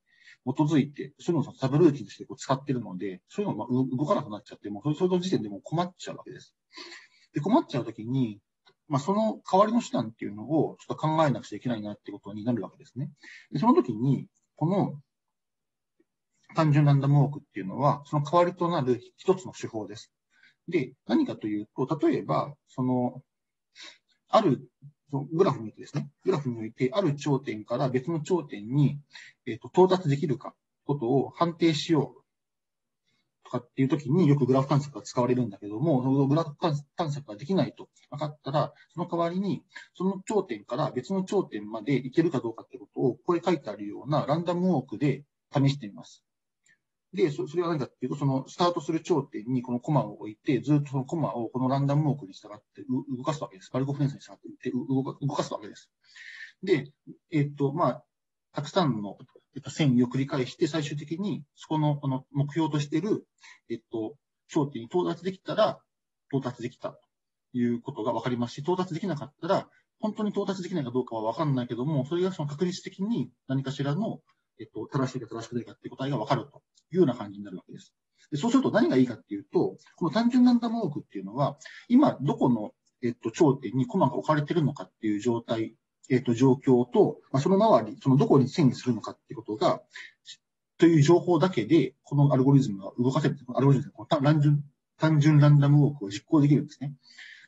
基づいて、そういうのをサブルーティンとしてこう使ってるので、そういうのが動かなくなっちゃって、もうその時点でもう困っちゃうわけです。で、困っちゃうときに、まあ、その代わりの手段っていうのをちょっと考えなくちゃいけないなってことになるわけですね。でその時に、この単純ランダムウォークっていうのは、その代わりとなる一つの手法です。で、何かというと、例えば、その、ある、グラフにおいてですね、グラフにおいて、ある頂点から別の頂点に、えっ、ー、と、到達できるか、ことを判定しようとかっていう時によくグラフ探索が使われるんだけども、そのグラフ探索ができないと分かったら、その代わりに、その頂点から別の頂点まで行けるかどうかってことを、ここへ書いてあるようなランダムウォークで試してみます。で、それは何かっていうと、そのスタートする頂点にこのコマを置いて、ずっとそのコマをこのランダムウォークに従って動かすわけです。バルコフレンスに従って動かすわけです。で、えっと、まあ、たくさんのえっと、遷移を繰り返して、最終的に、そこの、あの、目標としている、えっと、頂点に到達できたら、到達できたということが分かりますし、到達できなかったら、本当に到達できないかどうかは分かんないけども、それがその確率的に何かしらの、えっと、正しいか正しくないかっていう答えが分かるというような感じになるわけです。でそうすると何がいいかっていうと、この単純ランダムウォークっていうのは、今どこの、えっと、頂点にコマが置かれてるのかっていう状態えっ、と、状況と、まあ、その周り、そのどこに線にするのかっていうことが、という情報だけで、このアルゴリズムが動かせる、アルゴリズムこの単純、単純ランダムウォークを実行できるんですね。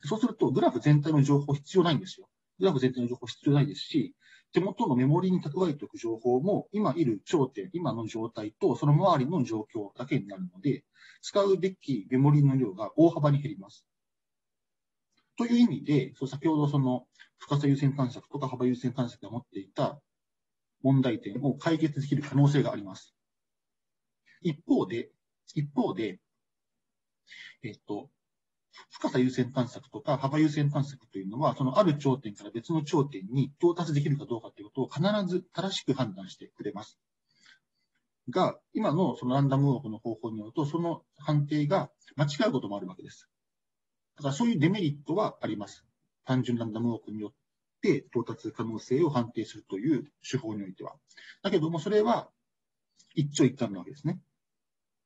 そうすると、グラフ全体の情報必要ないんですよ。グラフ全体の情報必要ないですし、手元のメモリに蓄えておく情報も、今いる頂点、今の状態とその周りの状況だけになるので、使うべきメモリの量が大幅に減ります。という意味で、そう先ほどその深さ優先探索とか幅優先探索が持っていた問題点を解決できる可能性があります。一方で、一方で、えっと、深さ優先探索とか幅優先探索というのは、そのある頂点から別の頂点に到達できるかどうかということを必ず正しく判断してくれます。が、今のそのランダムウォークの方法によると、その判定が間違うこともあるわけです。だからそういうデメリットはあります。単純ランダムウォークによって到達可能性を判定するという手法においては。だけども、それは一長一短なわけですね。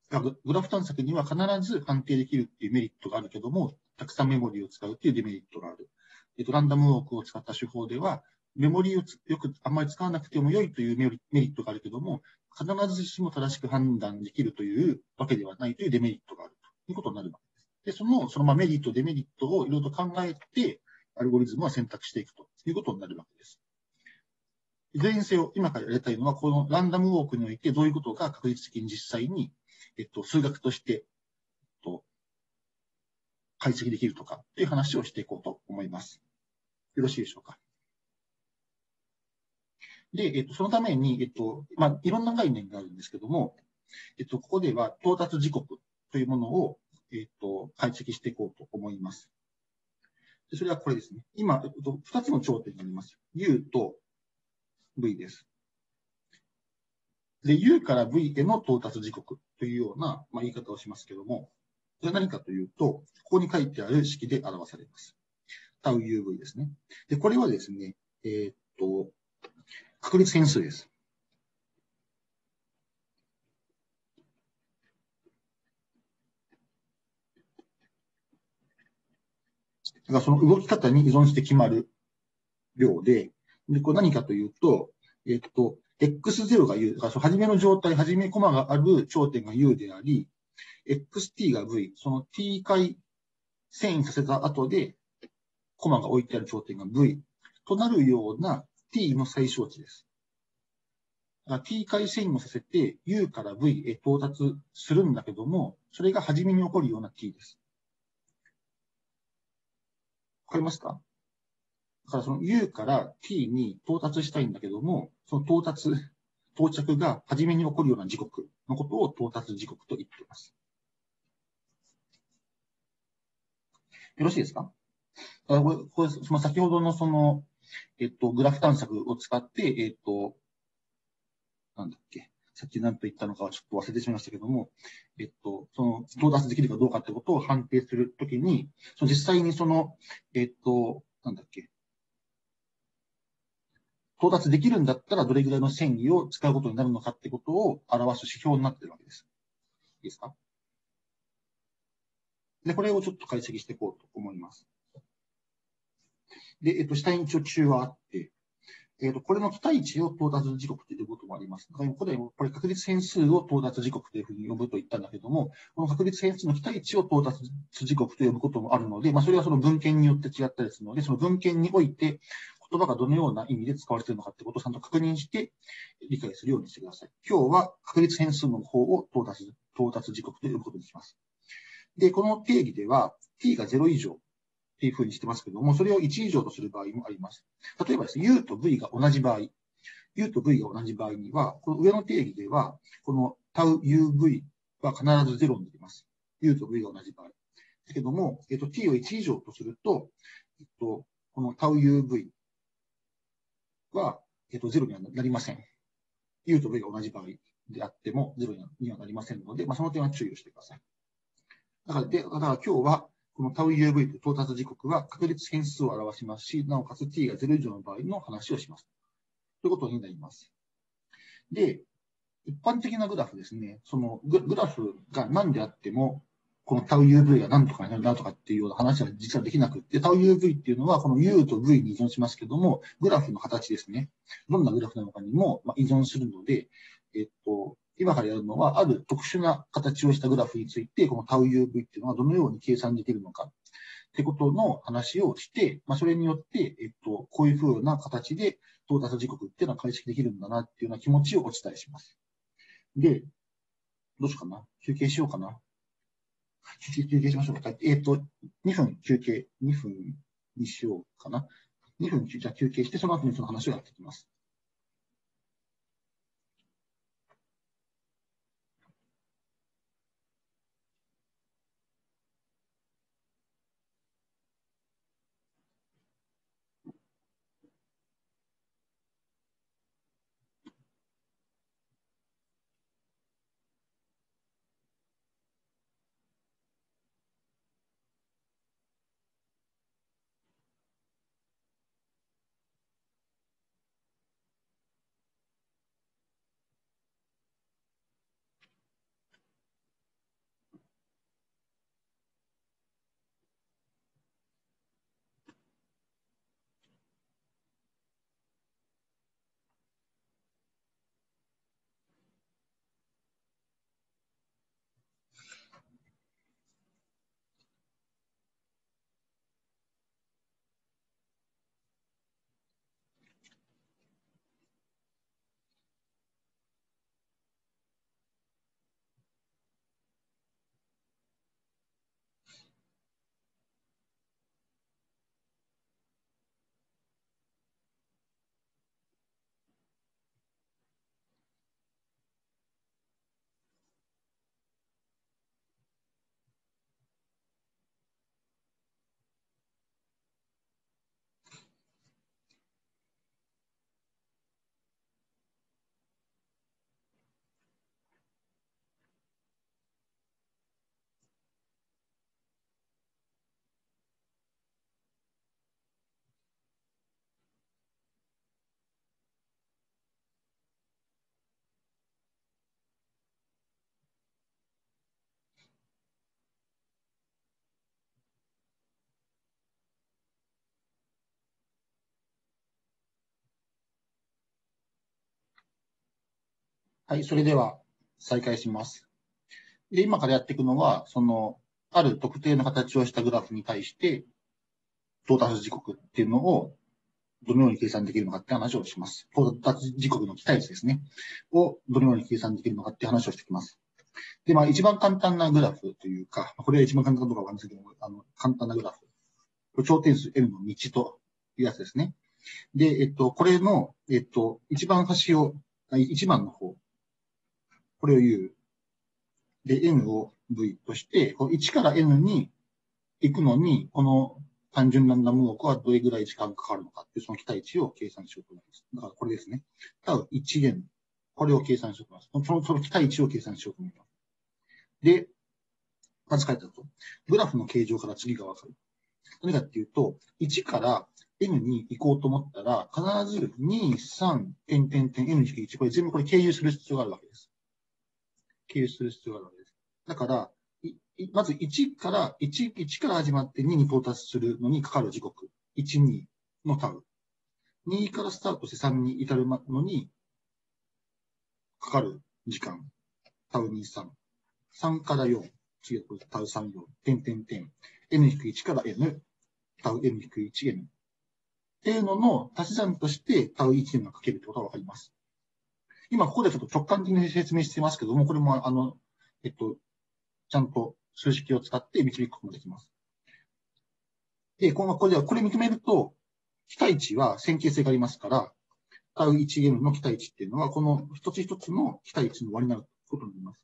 グラフ探索には必ず判定できるっていうメリットがあるけども、たくさんメモリーを使うっていうデメリットがある。えっと、ランダムウォークを使った手法では、メモリーをよくあんまり使わなくても良いというメリットがあるけども、必ずしも正しく判断できるというわけではないというデメリットがあるということになるわけです。で、その、そのまメリット、デメリットをいろいろと考えて、アルゴリズムは選択していくということになるわけです。いずれにせよ、今からやりたいのは、このランダムウォークにおいてどういうことが確実的に実際に、えっと、数学として、えっと、解析できるとかっていう話をしていこうと思います。よろしいでしょうか？で、えっと、そのために、えっと、まあ、いろんな概念があるんですけども、えっと、ここでは到達時刻というものを、えっ、と、解析していこうと思います。でそれはこれですね。今、えっと、2つの頂点になります。U と V です。で、U から V への到達時刻というような、まあ、言い方をしますけども、それは何かというと、ここに書いてある式で表されます。タウ UV ですね。で、これはですね、えー、っと、確率変数です。だからその動き方に依存して決まる量で、で、これ何かというと、えっと、x0 が u、初めの状態、初めコマがある頂点が u であり、xt が v、その t 回遷移させた後で、コマが置いてある頂点が v となるような t の最小値です。t 回遷移をさせて u から v へ到達するんだけども、それが初めに起こるような t です。わかりますか？だからその U から T に到達したいんだけども、その到達、到着が初めに起こるような時刻のことを到達時刻と言っています。よろしいですか？これ、これその先ほどのその、えっと、グラフ探索を使って、えっと、なんだっけ？さっき何と言ったのかはちょっと忘れてしまいましたけども、えっと、その、到達できるかどうかってことを判定するときに、その実際にその、えっと、なんだっけ、到達できるんだったらどれぐらいの繊維を使うことになるのかってことを表す指標になってるわけです。いいですか？で、これをちょっと解析していこうと思います。で、えっと、下に一応中はあって、えーと、これの期待値を到達時刻ということもあります。だからこれ、これ確率変数を到達時刻というふうに呼ぶと言ったんだけども、この確率変数の期待値を到達時刻と呼ぶこともあるので、まあ、それはその文献によって違ったりするので、その文献において言葉がどのような意味で使われているのかってことをちゃんと確認して理解するようにしてください。今日は確率変数の方を到達、到達時刻と呼ぶことにします。で、この定義では、t が0以上っていうふうにしてますけども、それを1以上とする場合もあります。例えばですね、u と v が同じ場合、u と v が同じ場合には、この上の定義では、この τuv は必ず0になります。u と v が同じ場合。ですけども、えっと、t を1以上とすると、えっと、この τuv は、えっと、0にはなりません。u と v が同じ場合であっても0にはなりませんので、まあ、その点は注意をしてください。だから、で、だから今日は、この τUV と到達時刻は確率変数を表しますし、なおかつ t が0以上の場合の話をします。ということになります。で、一般的なグラフですね、そのグラフが何であっても、このタウ UV が何とかになるなとかっていうような話は実はできなくって、タウ UV っていうのはこの U と V に依存しますけども、グラフの形ですね。どんなグラフなのかにも依存するので、えっと、今からやるのは、ある特殊な形をしたグラフについて、このタウ UV っていうのはどのように計算できるのかってことの話をして、まあ、それによって、えっと、こういうふうな形で到達時刻っていうのは解析できるんだなっていうような気持ちをお伝えします。で、どうしようかな休憩しようかな休憩しましょうか。えっと、2分休憩、2分にしようかな。2分じゃ休憩して、その後にその話をやっていきます。はい、それでは再開します。で、今からやっていくのは、その、ある特定の形をしたグラフに対して、到達時刻っていうのをどのように計算できるのかって話をします。到達時刻の期待値ですね。をどのように計算できるのかって話をしてきます。で、まあ一番簡単なグラフというか、これは一番簡単かどうかわかんないですけど、あの、簡単なグラフ。頂点数 N の道というやつですね。で、えっと、これの、えっと、一番端を、一番の方これを U。で、N を V として、1から N に行くのに、この単純ランダム動はどれぐらい時間かかるのかっていう、その期待値を計算しようと思います。だからこれですね。ただ1 N。これを計算しようと思います。その、その期待値を計算しようと思います。で、まず書いてあると。グラフの形状から次がわかる。何かっていうと、1から N に行こうと思ったら、必ず2、3、点点点、N-1、これ全部これ経由する必要があるわけです。経由する必要があるわけです。だから、まず1から、1、1から始まって2に到達するのにかかる時刻。1、2のタウ。2からスタートして3に至るのにかかる時間、タウ23。3から4、次はこれタウ34、点点点。n-1 から n、タウ n-1、n。っていうのの足し算としてタウ1円がかけるってことがわかります。今ここでちょっと直感的に説明してますけども、これもあの、えっと、ちゃんと数式を使って導くこともできます。で、この、これでは、これ認めると、期待値は線形性がありますから、タウ 1m の期待値っていうのは、この一つ一つの期待値の割になることになります。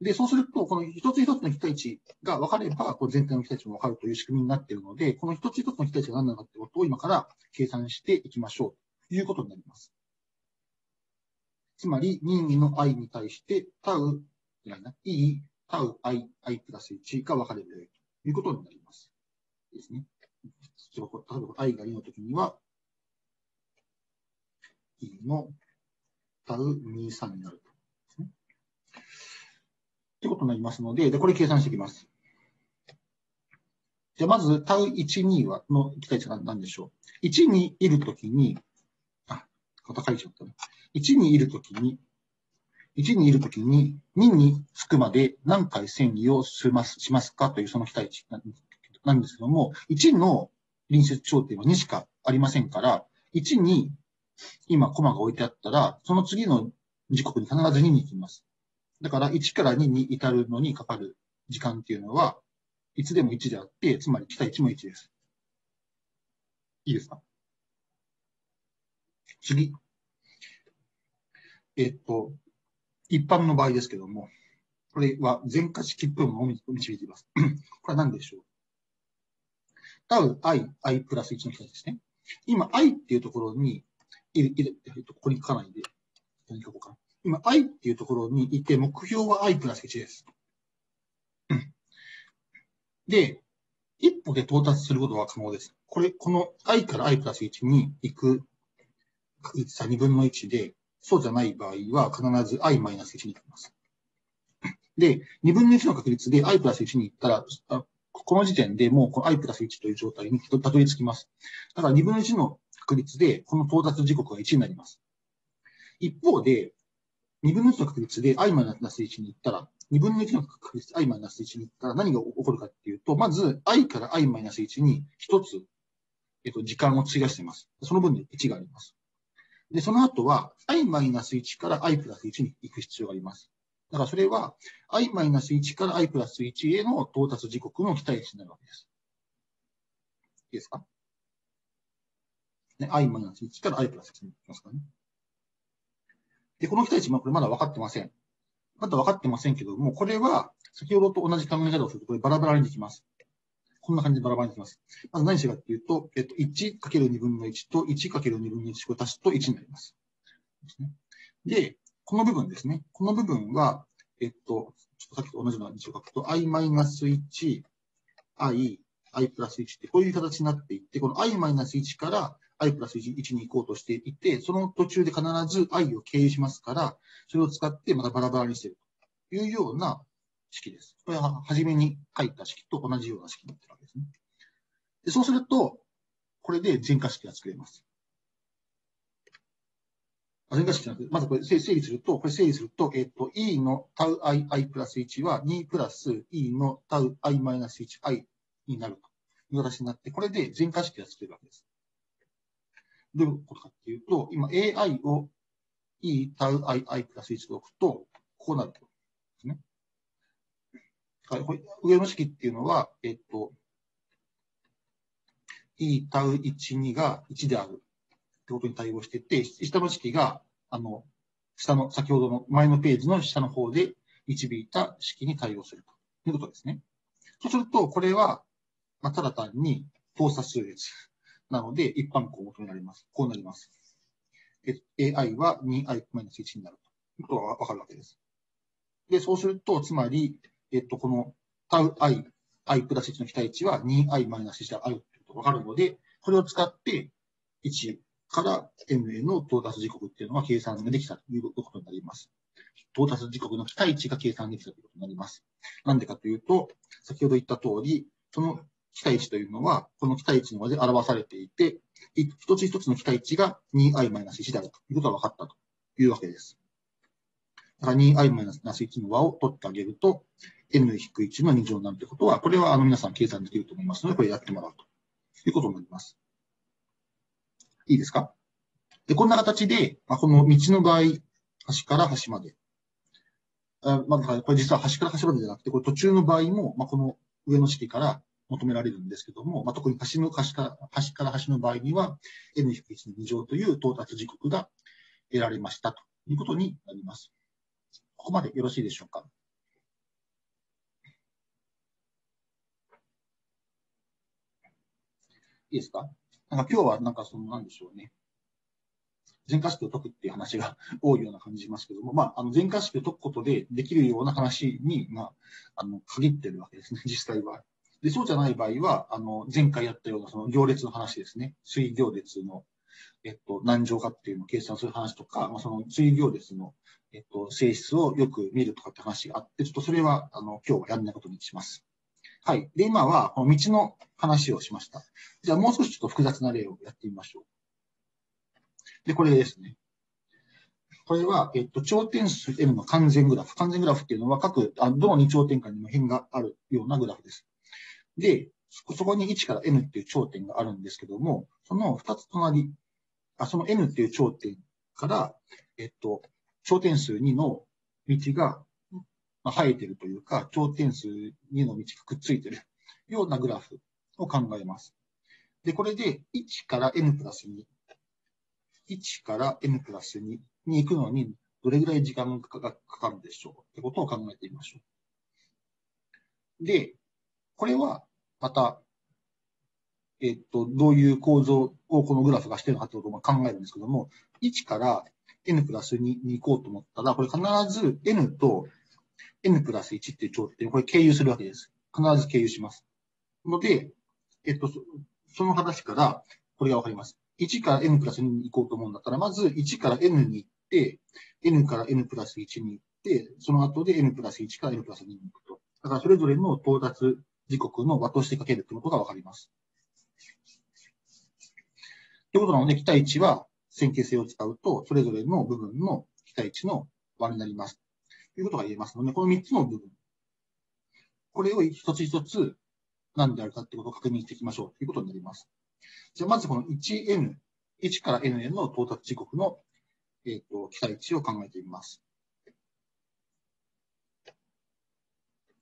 で、そうすると、この一つ一つの期待値が分かれば、こう全体の期待値も分かるという仕組みになっているので、この一つ一つの期待値が何なのかってことを今から計算していきましょうということになります。つまり、任意の i に対して、タウ、じゃない、タウ i、i プラス1が分かれるということになります。ですね。例えば、i が2の時には、e のタウ23になると。ということになりますので、で、これ計算していきます。じゃまず、タウ1、2は、の期待値が何でしょう。1にいるときに、肩書いちゃったね。1にいるときに、1にいるときに、2につくまで何回遷移をしますしますかというその期待値なんですけども、1の隣接頂点は2しかありませんから、1に今コマが置いてあったら、その次の時刻に必ず2に行きます。だから1から2に至るのにかかる時間っていうのは、いつでも1であって、つまり期待値も1です。いいですか？次。えっと、一般の場合ですけども、これは全化式分を導いています。これは何でしょう？タウ i、i プラス1の人ですね。今、i っていうところに、いる、いる、ここに書かないで、何書こうか。今、i っていうところにいて、目標は i プラス1です。で、一歩で到達することは可能です。これ、この i から i プラス1に行く確率差2分の1で、そうじゃない場合は必ず i マイナス1に行きます。で、2分の1の確率で i プラス1に行ったら、この時点でもうこの i プラス1という状態にたどり着きます。だから2分の1の確率でこの到達時刻が1になります。一方で、2分の1の確率で i マイナス1に行ったら、2分の1の確率で i マイナス1に行ったら何が起こるかっていうと、まず i から i マイナス1に1つ、えっと、時間を費やしています。その分で1があります。で、その後は i-1 から i プラス1に行く必要があります。だからそれは i-1 から i プラス1への到達時刻の期待値になるわけです。いいですか？ね、i-1 から i プラス1に行きますかね。で、この期待値、まあ、これまだ分かってません。まだ分かってませんけども、これは、先ほどと同じ考え方をすると、これバラバラにできます。こんな感じでバラバラにできます。まず何してかっていうと、えっと、1×2 分の1と 1×2 分の1を足すと1になります。で、この部分ですね。この部分は、えっと、ちょっとさっきと同じような字を書くと、i-1、i、i プラス1ってこういう形になっていって、この i マイナス1から i プラス 1, 1に行こうとしていて、その途中で必ず i を経由しますから、それを使ってまたバラバラにしているというような式です。これは初めに書いた式と同じような式になってるわけですね。でそうすると、これで全化式が作れます。全化式じゃなくて、まずこれ整理すると、これ整理すると、えっ、ー、と、e のタウ i, i プラス1は2プラス e のタウ i マイナス1 i になるという形になって、これで全化式が作れるわけです。どういうことかっていうと、今 AI を E タウ II プラス1で置くと、こうなると。上の式っていうのは、えっと、E タウ12が1であるってことに対応してて、下の式が、あの、下の、先ほどの前のページの下の方で導いた式に対応するということですね。そうすると、これは、まあ、ただ単に等差数列なので、一般項を求められます。こうなります。AI は 2i-1 になるということがわかるわけです。で、そうすると、つまり、えっと、この τi、i プラス1の期待値は 2i マイナス1であるということがわかるので、これを使って1から n への到達時刻っていうのが計算ができたということになります。到達時刻の期待値が計算できたということになります。なんでかというと、先ほど言った通り、その期待値というのは、この期待値の和で表されていて、一つ一つの期待値が 2i マイナス1であるということが分かったというわけです。だから 2i マイナス1の和を取ってあげると、n-1 の2乗なるということは、これはあの皆さん計算できると思いますので、これやってもらうということになります。いいですか？で、こんな形で、まあ、この道の場合、端から端まで。あまあ、これ実は端から端までじゃなくて、これ途中の場合も、まあ、この上の式から求められるんですけども、まあ、特に端の端から、端から端の場合には、n-1 の2乗という到達時刻が得られましたということになります。ここまでよろしいでしょうか？いいですか？なんか今日はなんかそのなんでしょうね。全化式を解くっていう話が 多いような感じしますけども、まあ、あの全化式を解くことでできるような話に、まあ、あの、限ってるわけですね、実際は。で、そうじゃない場合は、あの、前回やったようなその行列の話ですね。水行列の、えっと、何乗かっていうのを計算する話とか、まあ、その水行列の、えっと、性質をよく見るとかって話があって、ちょっとそれは、あの、今日はやんないことにします。はい。で、今は、この道の話をしました。じゃあ、もう少しちょっと複雑な例をやってみましょう。で、これですね。これは、えっと、頂点数 n の完全グラフ。完全グラフっていうのは各、あどの2頂点間にも辺があるようなグラフです。で、そこに1から n っていう頂点があるんですけども、その2つ隣、あその n っていう頂点から、えっと、頂点数2の道が、生えてるというか、頂点数2の道がくっついてるようなグラフを考えます。で、これで1から n プラス2 1から n プラス2に行くのに、どれぐらい時間がかかるでしょう？ってことを考えてみましょう。で、これはまた、えっと、どういう構造をこのグラフがしてるのかってことを考えるんですけども、1から n プラス2に行こうと思ったら、これ必ず n と n プラス1っていう頂点、これ経由するわけです。必ず経由します。ので、えっと、その話からこれがわかります。1から n プラス2に行こうと思うんだったら、まず1から n に行って、n から n プラス1に行って、その後で n プラス1から n プラス2に行くと。だからそれぞれの到達時刻の和としてかけるということがわかります。ということなので、期待値は線形性を使うと、それぞれの部分の期待値の和になります。ということが言えますので、この3つの部分。これを一つ一つ何であるかということを確認していきましょうということになります。じゃあ、まずこの 1n、1から n への到達時刻の、えっ、ー、と、期待値を考えてみます。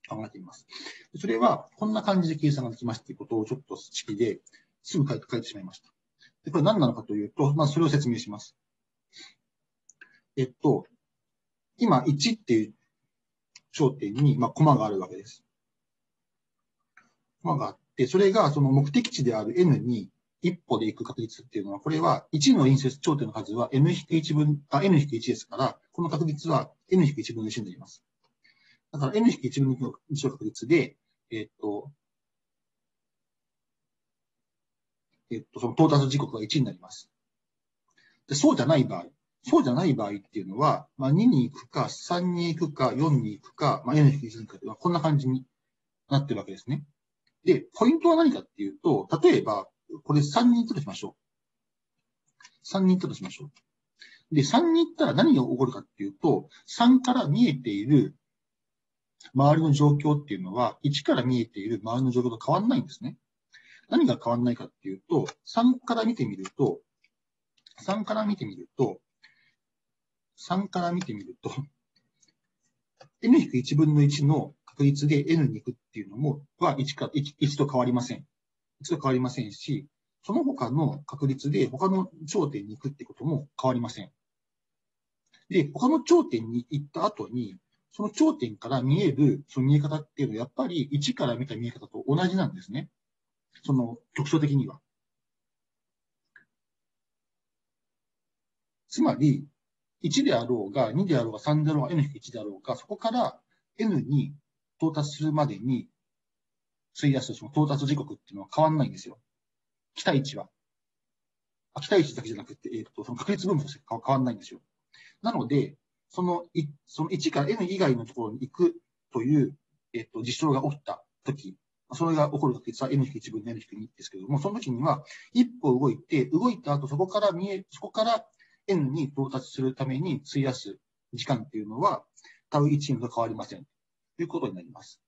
考えてみます。それは、こんな感じで計算ができますということをちょっと式ですぐ書いて書いてしまいました。で、これ何なのかというと、まずそれを説明します。えっと、今1っていう頂点に、まあ、コマがあるわけです。コマがあっで、それがその目的地である n に一歩で行く確率っていうのは、これは1の因接頂点の数は n-1 分、あ、n-1 ですから、この確率は n-1 分の1になります。だから n-1 分の1の確率で、えっと、えっと、その到達時刻が1になります。でそうじゃない場合、そうじゃない場合っていうのは、まあ、2に行くか、3に行くか、4に行くか、まあ、N に行くかこんな感じになってるわけですね。で、ポイントは何かっていうと、例えば、これ3人いたとしましょう。3人いたとしましょう。で、3人いったら何が起こるかっていうと、3から見えている周りの状況っていうのは、1から見えている周りの状況と変わらないんですね。何が変わらないかっていうと、3から見てみると、3から見てみると、3から見てみると、n-1 分の1の確率で n に行くっていうのも、は1か、1, と変わりません。1と変わりませんし、その他の確率で他の頂点に行くってことも変わりません。で、他の頂点に行った後に、その頂点から見える、その見え方っていうのは、やっぱり1から見た見え方と同じなんですね。その局所的には。つまり、1であろうが、2であろうが、3であろうが、n-1 であろうが、そこから n に到達するまでに費やすその到達時刻っていうのは変わんないんですよ。期待値は。あ期待値だけじゃなくて、えっ、ー、と、その確率分布として変わんないんですよ。なので、その、いその1から n 以外のところに行くという、えっ、ー、と、事象が起きたときそれが起こる確率は n-1 分の n-2 ですけども、その時には、一歩動いて、動いた後、そこから見え、そこから n に到達するために費やす時間っていうのは、タウ1 n と変わりません。ということになります。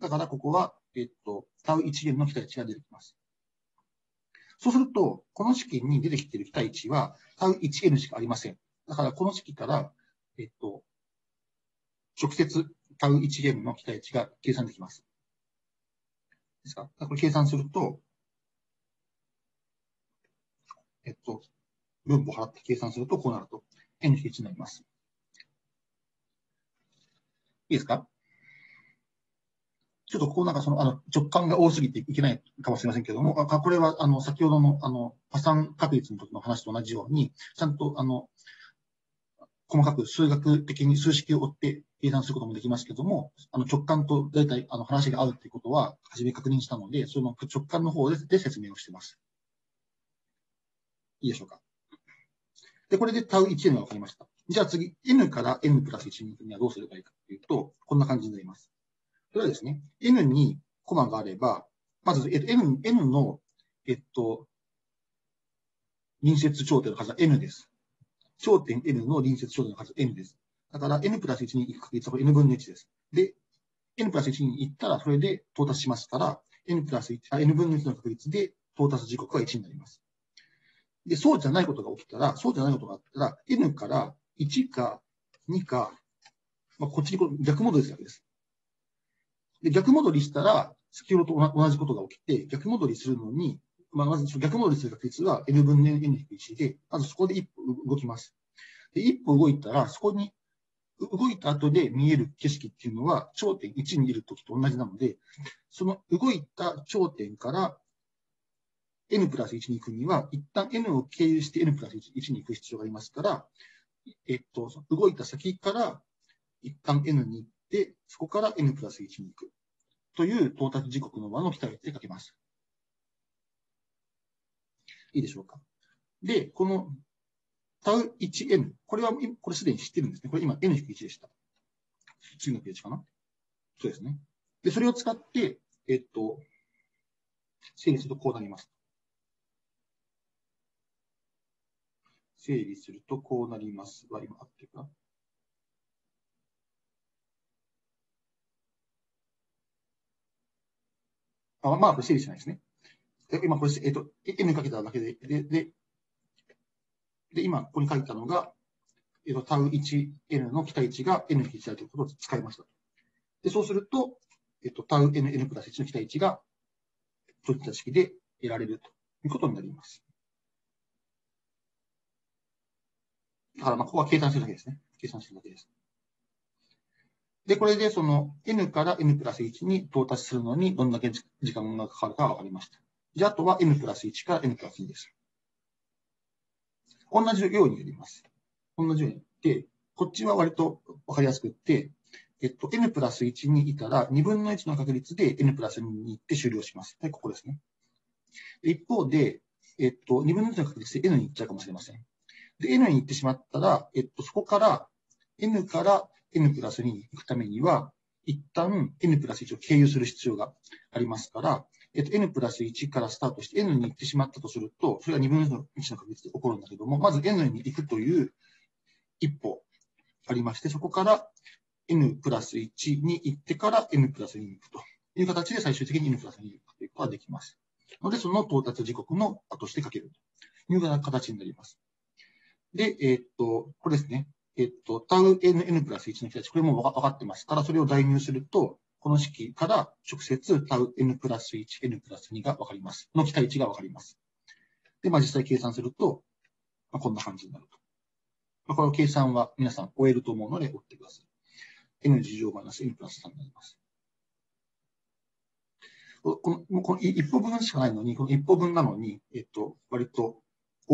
だから、ここは、えっと、タウ1 n の期待値が出てきます。そうすると、この式に出てきている期待値は、タウ 1n しかありません。だから、この式から、えっと、直接タウ 1n の期待値が計算できます。ですか？これ計算すると、えっと、分母払って計算すると、こうなると、n 比1になります。いいですか？ちょっとこうなんかその、あの、直感が多すぎていけないかもしれませんけども、これは、あの、先ほどの、あの、破産確率の時の話と同じように、ちゃんと、あの、細かく数学的に数式を追って計算することもできますけども、あの直感と大体あの話が合うっていうことは、初め確認したので、その直感の方でで説明をしています。いいでしょうか？で、これでタウ1 n が分かりました。じゃあ次、n から n プラス1に行くにはどうすればいいかというと、こんな感じになります。それはですね、n にコマがあれば、まず、えっと、n, n の、えっと、隣接頂点の数は n です。頂点 n の隣接頂点の数は n です。だから n プラス1に行く確率は n 分の1です。で、n プラス1に行ったらそれで到達しますから、n プラス1、n 分の1の確率で到達時刻は1になります。で、そうじゃないことが起きたら、そうじゃないことがあったら、n から1か2か、まあ、こっちに逆戻りするわけです。で、逆戻りしたら、先ほどと同じことが起きて、逆戻りするのに、まあ、まず逆戻りする確率は n 分の n-1 で、まずそこで一歩動きます。で、一歩動いたら、そこに、動いた後で見える景色っていうのは、頂点1にいるときと同じなので、その動いた頂点から n プラス1に行くには、一旦 n を経由して n プラス 1, に行く必要がありますから、えっと、動いた先から一旦 n に行って、そこから n プラス1に行く。という到達時刻の和の期待値で書けます。いいでしょうか。で、このタウ 1n、これは、これすでに知ってるんですね。これ今 n-1 でした。次のページかなそうですね。で、それを使って、えっと、整理するとこうなります。整理するとこうなりますは、今合ってか？あまあ、これ整理しないですね。今これ、えっと、n かけただけで、で、で、で今ここに書いたのが、えっと、タウ 1n の期待値が n の期待値ということを使いました。で、そうすると、えっと、タウ nn プラス1の期待値が、そういった式で得られるということになります。だから、まあ、ここは計算するだけですね。計算するだけです。で、これでその n から n プラス1に到達するのにどんだけ時間がかかるかがわかりました。じゃあ、あとは n プラス1から n プラス2です。同じようにやります。同じようにやって、こっちは割とわかりやすくって、えっと、n プラス1にいたら、2分の1の確率で n プラス2に行って終了します。はい、ここですね。一方で、えっと、2分の1の確率で n に行っちゃうかもしれません。で、n に行ってしまったら、えっと、そこから n から n プラス2に行くためには、一旦 n プラス1を経由する必要がありますから、えっと、n プラス1からスタートして n に行ってしまったとすると、それは2分の1の確率で起こるんだけども、まず n に行くという一歩ありまして、そこから n プラス1に行ってから n プラス2に行くという形で最終的に n プラス2に行くということができます。ので、その到達時刻の後して書けるという形になります。で、えー、っと、これですね。えー、っと、タウ nn プラス1の期待値、これも分かってますから、それを代入すると、この式から直接タウ n プラス1、n プラス2が分かります。の期待値が分かります。で、まあ実際計算すると、まあ、こんな感じになると。まあ、この計算は皆さん終えると思うので、追ってください。n 事乗マイナス n プラス3になります。この、この一歩分しかないのに、この一歩分なのに、えっと、割と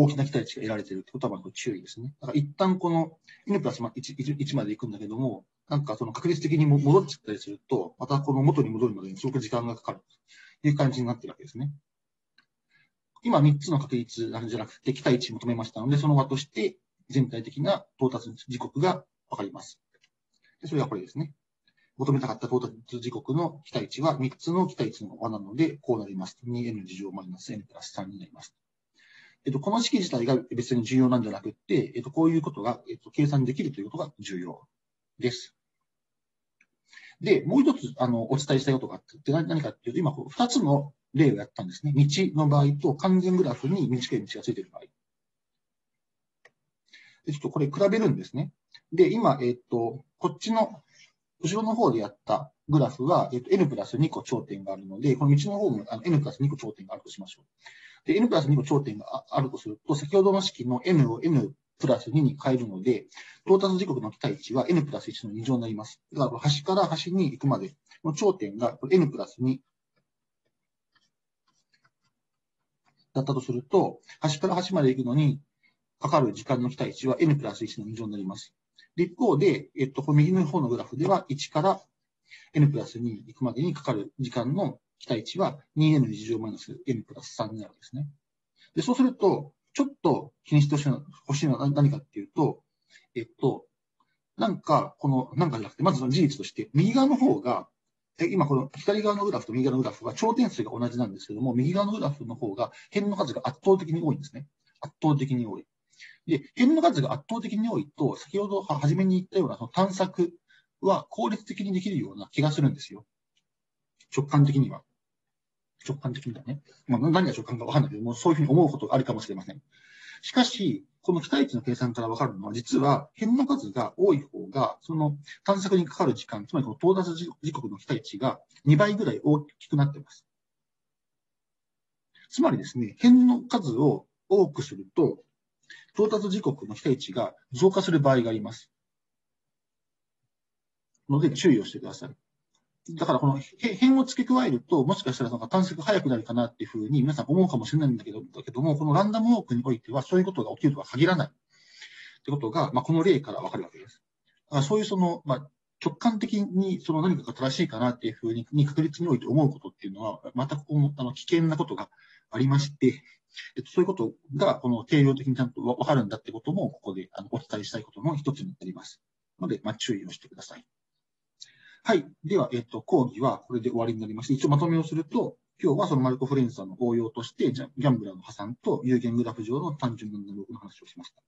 大きな期待値が得られているということは、まあ、注意ですね。だから一旦この n プラス 1, 1まで行くんだけども、なんかその確率的にも戻っちゃったりすると、またこの元に戻るまでにすごく時間がかかるという感じになってるわけですね。今3つの確率なんじゃなくて、期待値求めましたので、その和として全体的な到達時刻がわかります。でそれがこれですね。求めたかった到達時刻の期待値は3つの期待値の和なので、こうなります。2n 事乗マイナス n プラス3になります。えっと、この式自体が別に重要なんじゃなくて、えっと、こういうことが、えっと、計算できるということが重要です。で、もう一つ、あの、お伝えしたいことがあって、何かっていうと、今、二つの例をやったんですね。道の場合と完全グラフに短い道がついている場合。で、ちょっとこれ比べるんですね。で、今、えっと、こっちの後ろの方でやったグラフは、えっと、n プラス2個頂点があるので、この道の方もあの n プラス2個頂点があるとしましょう。で、n プラス2個頂点があるとすると、先ほどの式の n を n プラス2に変えるので、到達時刻の期待値は n プラス1の2乗になります。だから端から端に行くまでの頂点が n プラス2だったとすると、端から端まで行くのにかかる時間の期待値は n プラス1の2乗になります。で、一方で、えっと、右の方のグラフでは、1から n プラス2に行くまでにかかる時間の期待値は 2n 乗マイナス n プラス3になるんですね。で、そうすると、ちょっと気にしてほしいの欲しいのは何かっていうと、えっと、なんか、この、なんかじゃなくて、まずその事実として、右側の方が、え今この左側のグラフと右側のグラフは頂点数が同じなんですけども、右側のグラフの方が辺の数が圧倒的に多いんですね。圧倒的に多い。で、辺の数が圧倒的に多いと、先ほど初めに言ったようなその探索は効率的にできるような気がするんですよ。直感的には。直感的にはね。まあ、何が直感かわかんないけども、そういうふうに思うことがあるかもしれません。しかし、この期待値の計算からわかるのは、実は辺の数が多い方が、その探索にかかる時間、つまりこの到達時刻の期待値が2倍ぐらい大きくなっています。つまりですね、辺の数を多くすると、到達時刻の期待値が増加する場合があります。ので注意をしてください。だからこの辺を付け加えると、もしかしたらなんか探索早くなるかなっていうふうに皆さん思うかもしれないんだけど、だけども、このランダムウォークにおいてはそういうことが起きるとは限らない。ってことが、まあ、この例からわかるわけです。そういうその、まあ、直感的にその何かが正しいかなっていうふうに確率において思うことっていうのは、またここもあの危険なことがありまして、えっと、そういうことが、この定量的にちゃんとわかるんだってことも、ここであのお伝えしたいことの一つになります。ので、まあ、注意をしてください。はい。では、えっと、講義はこれで終わりになりまして、一応まとめをすると、今日はそのマルコ・フレンさんの応用として、ギャンブラーの破産と有限グラフ上の単純な能力の話をしました。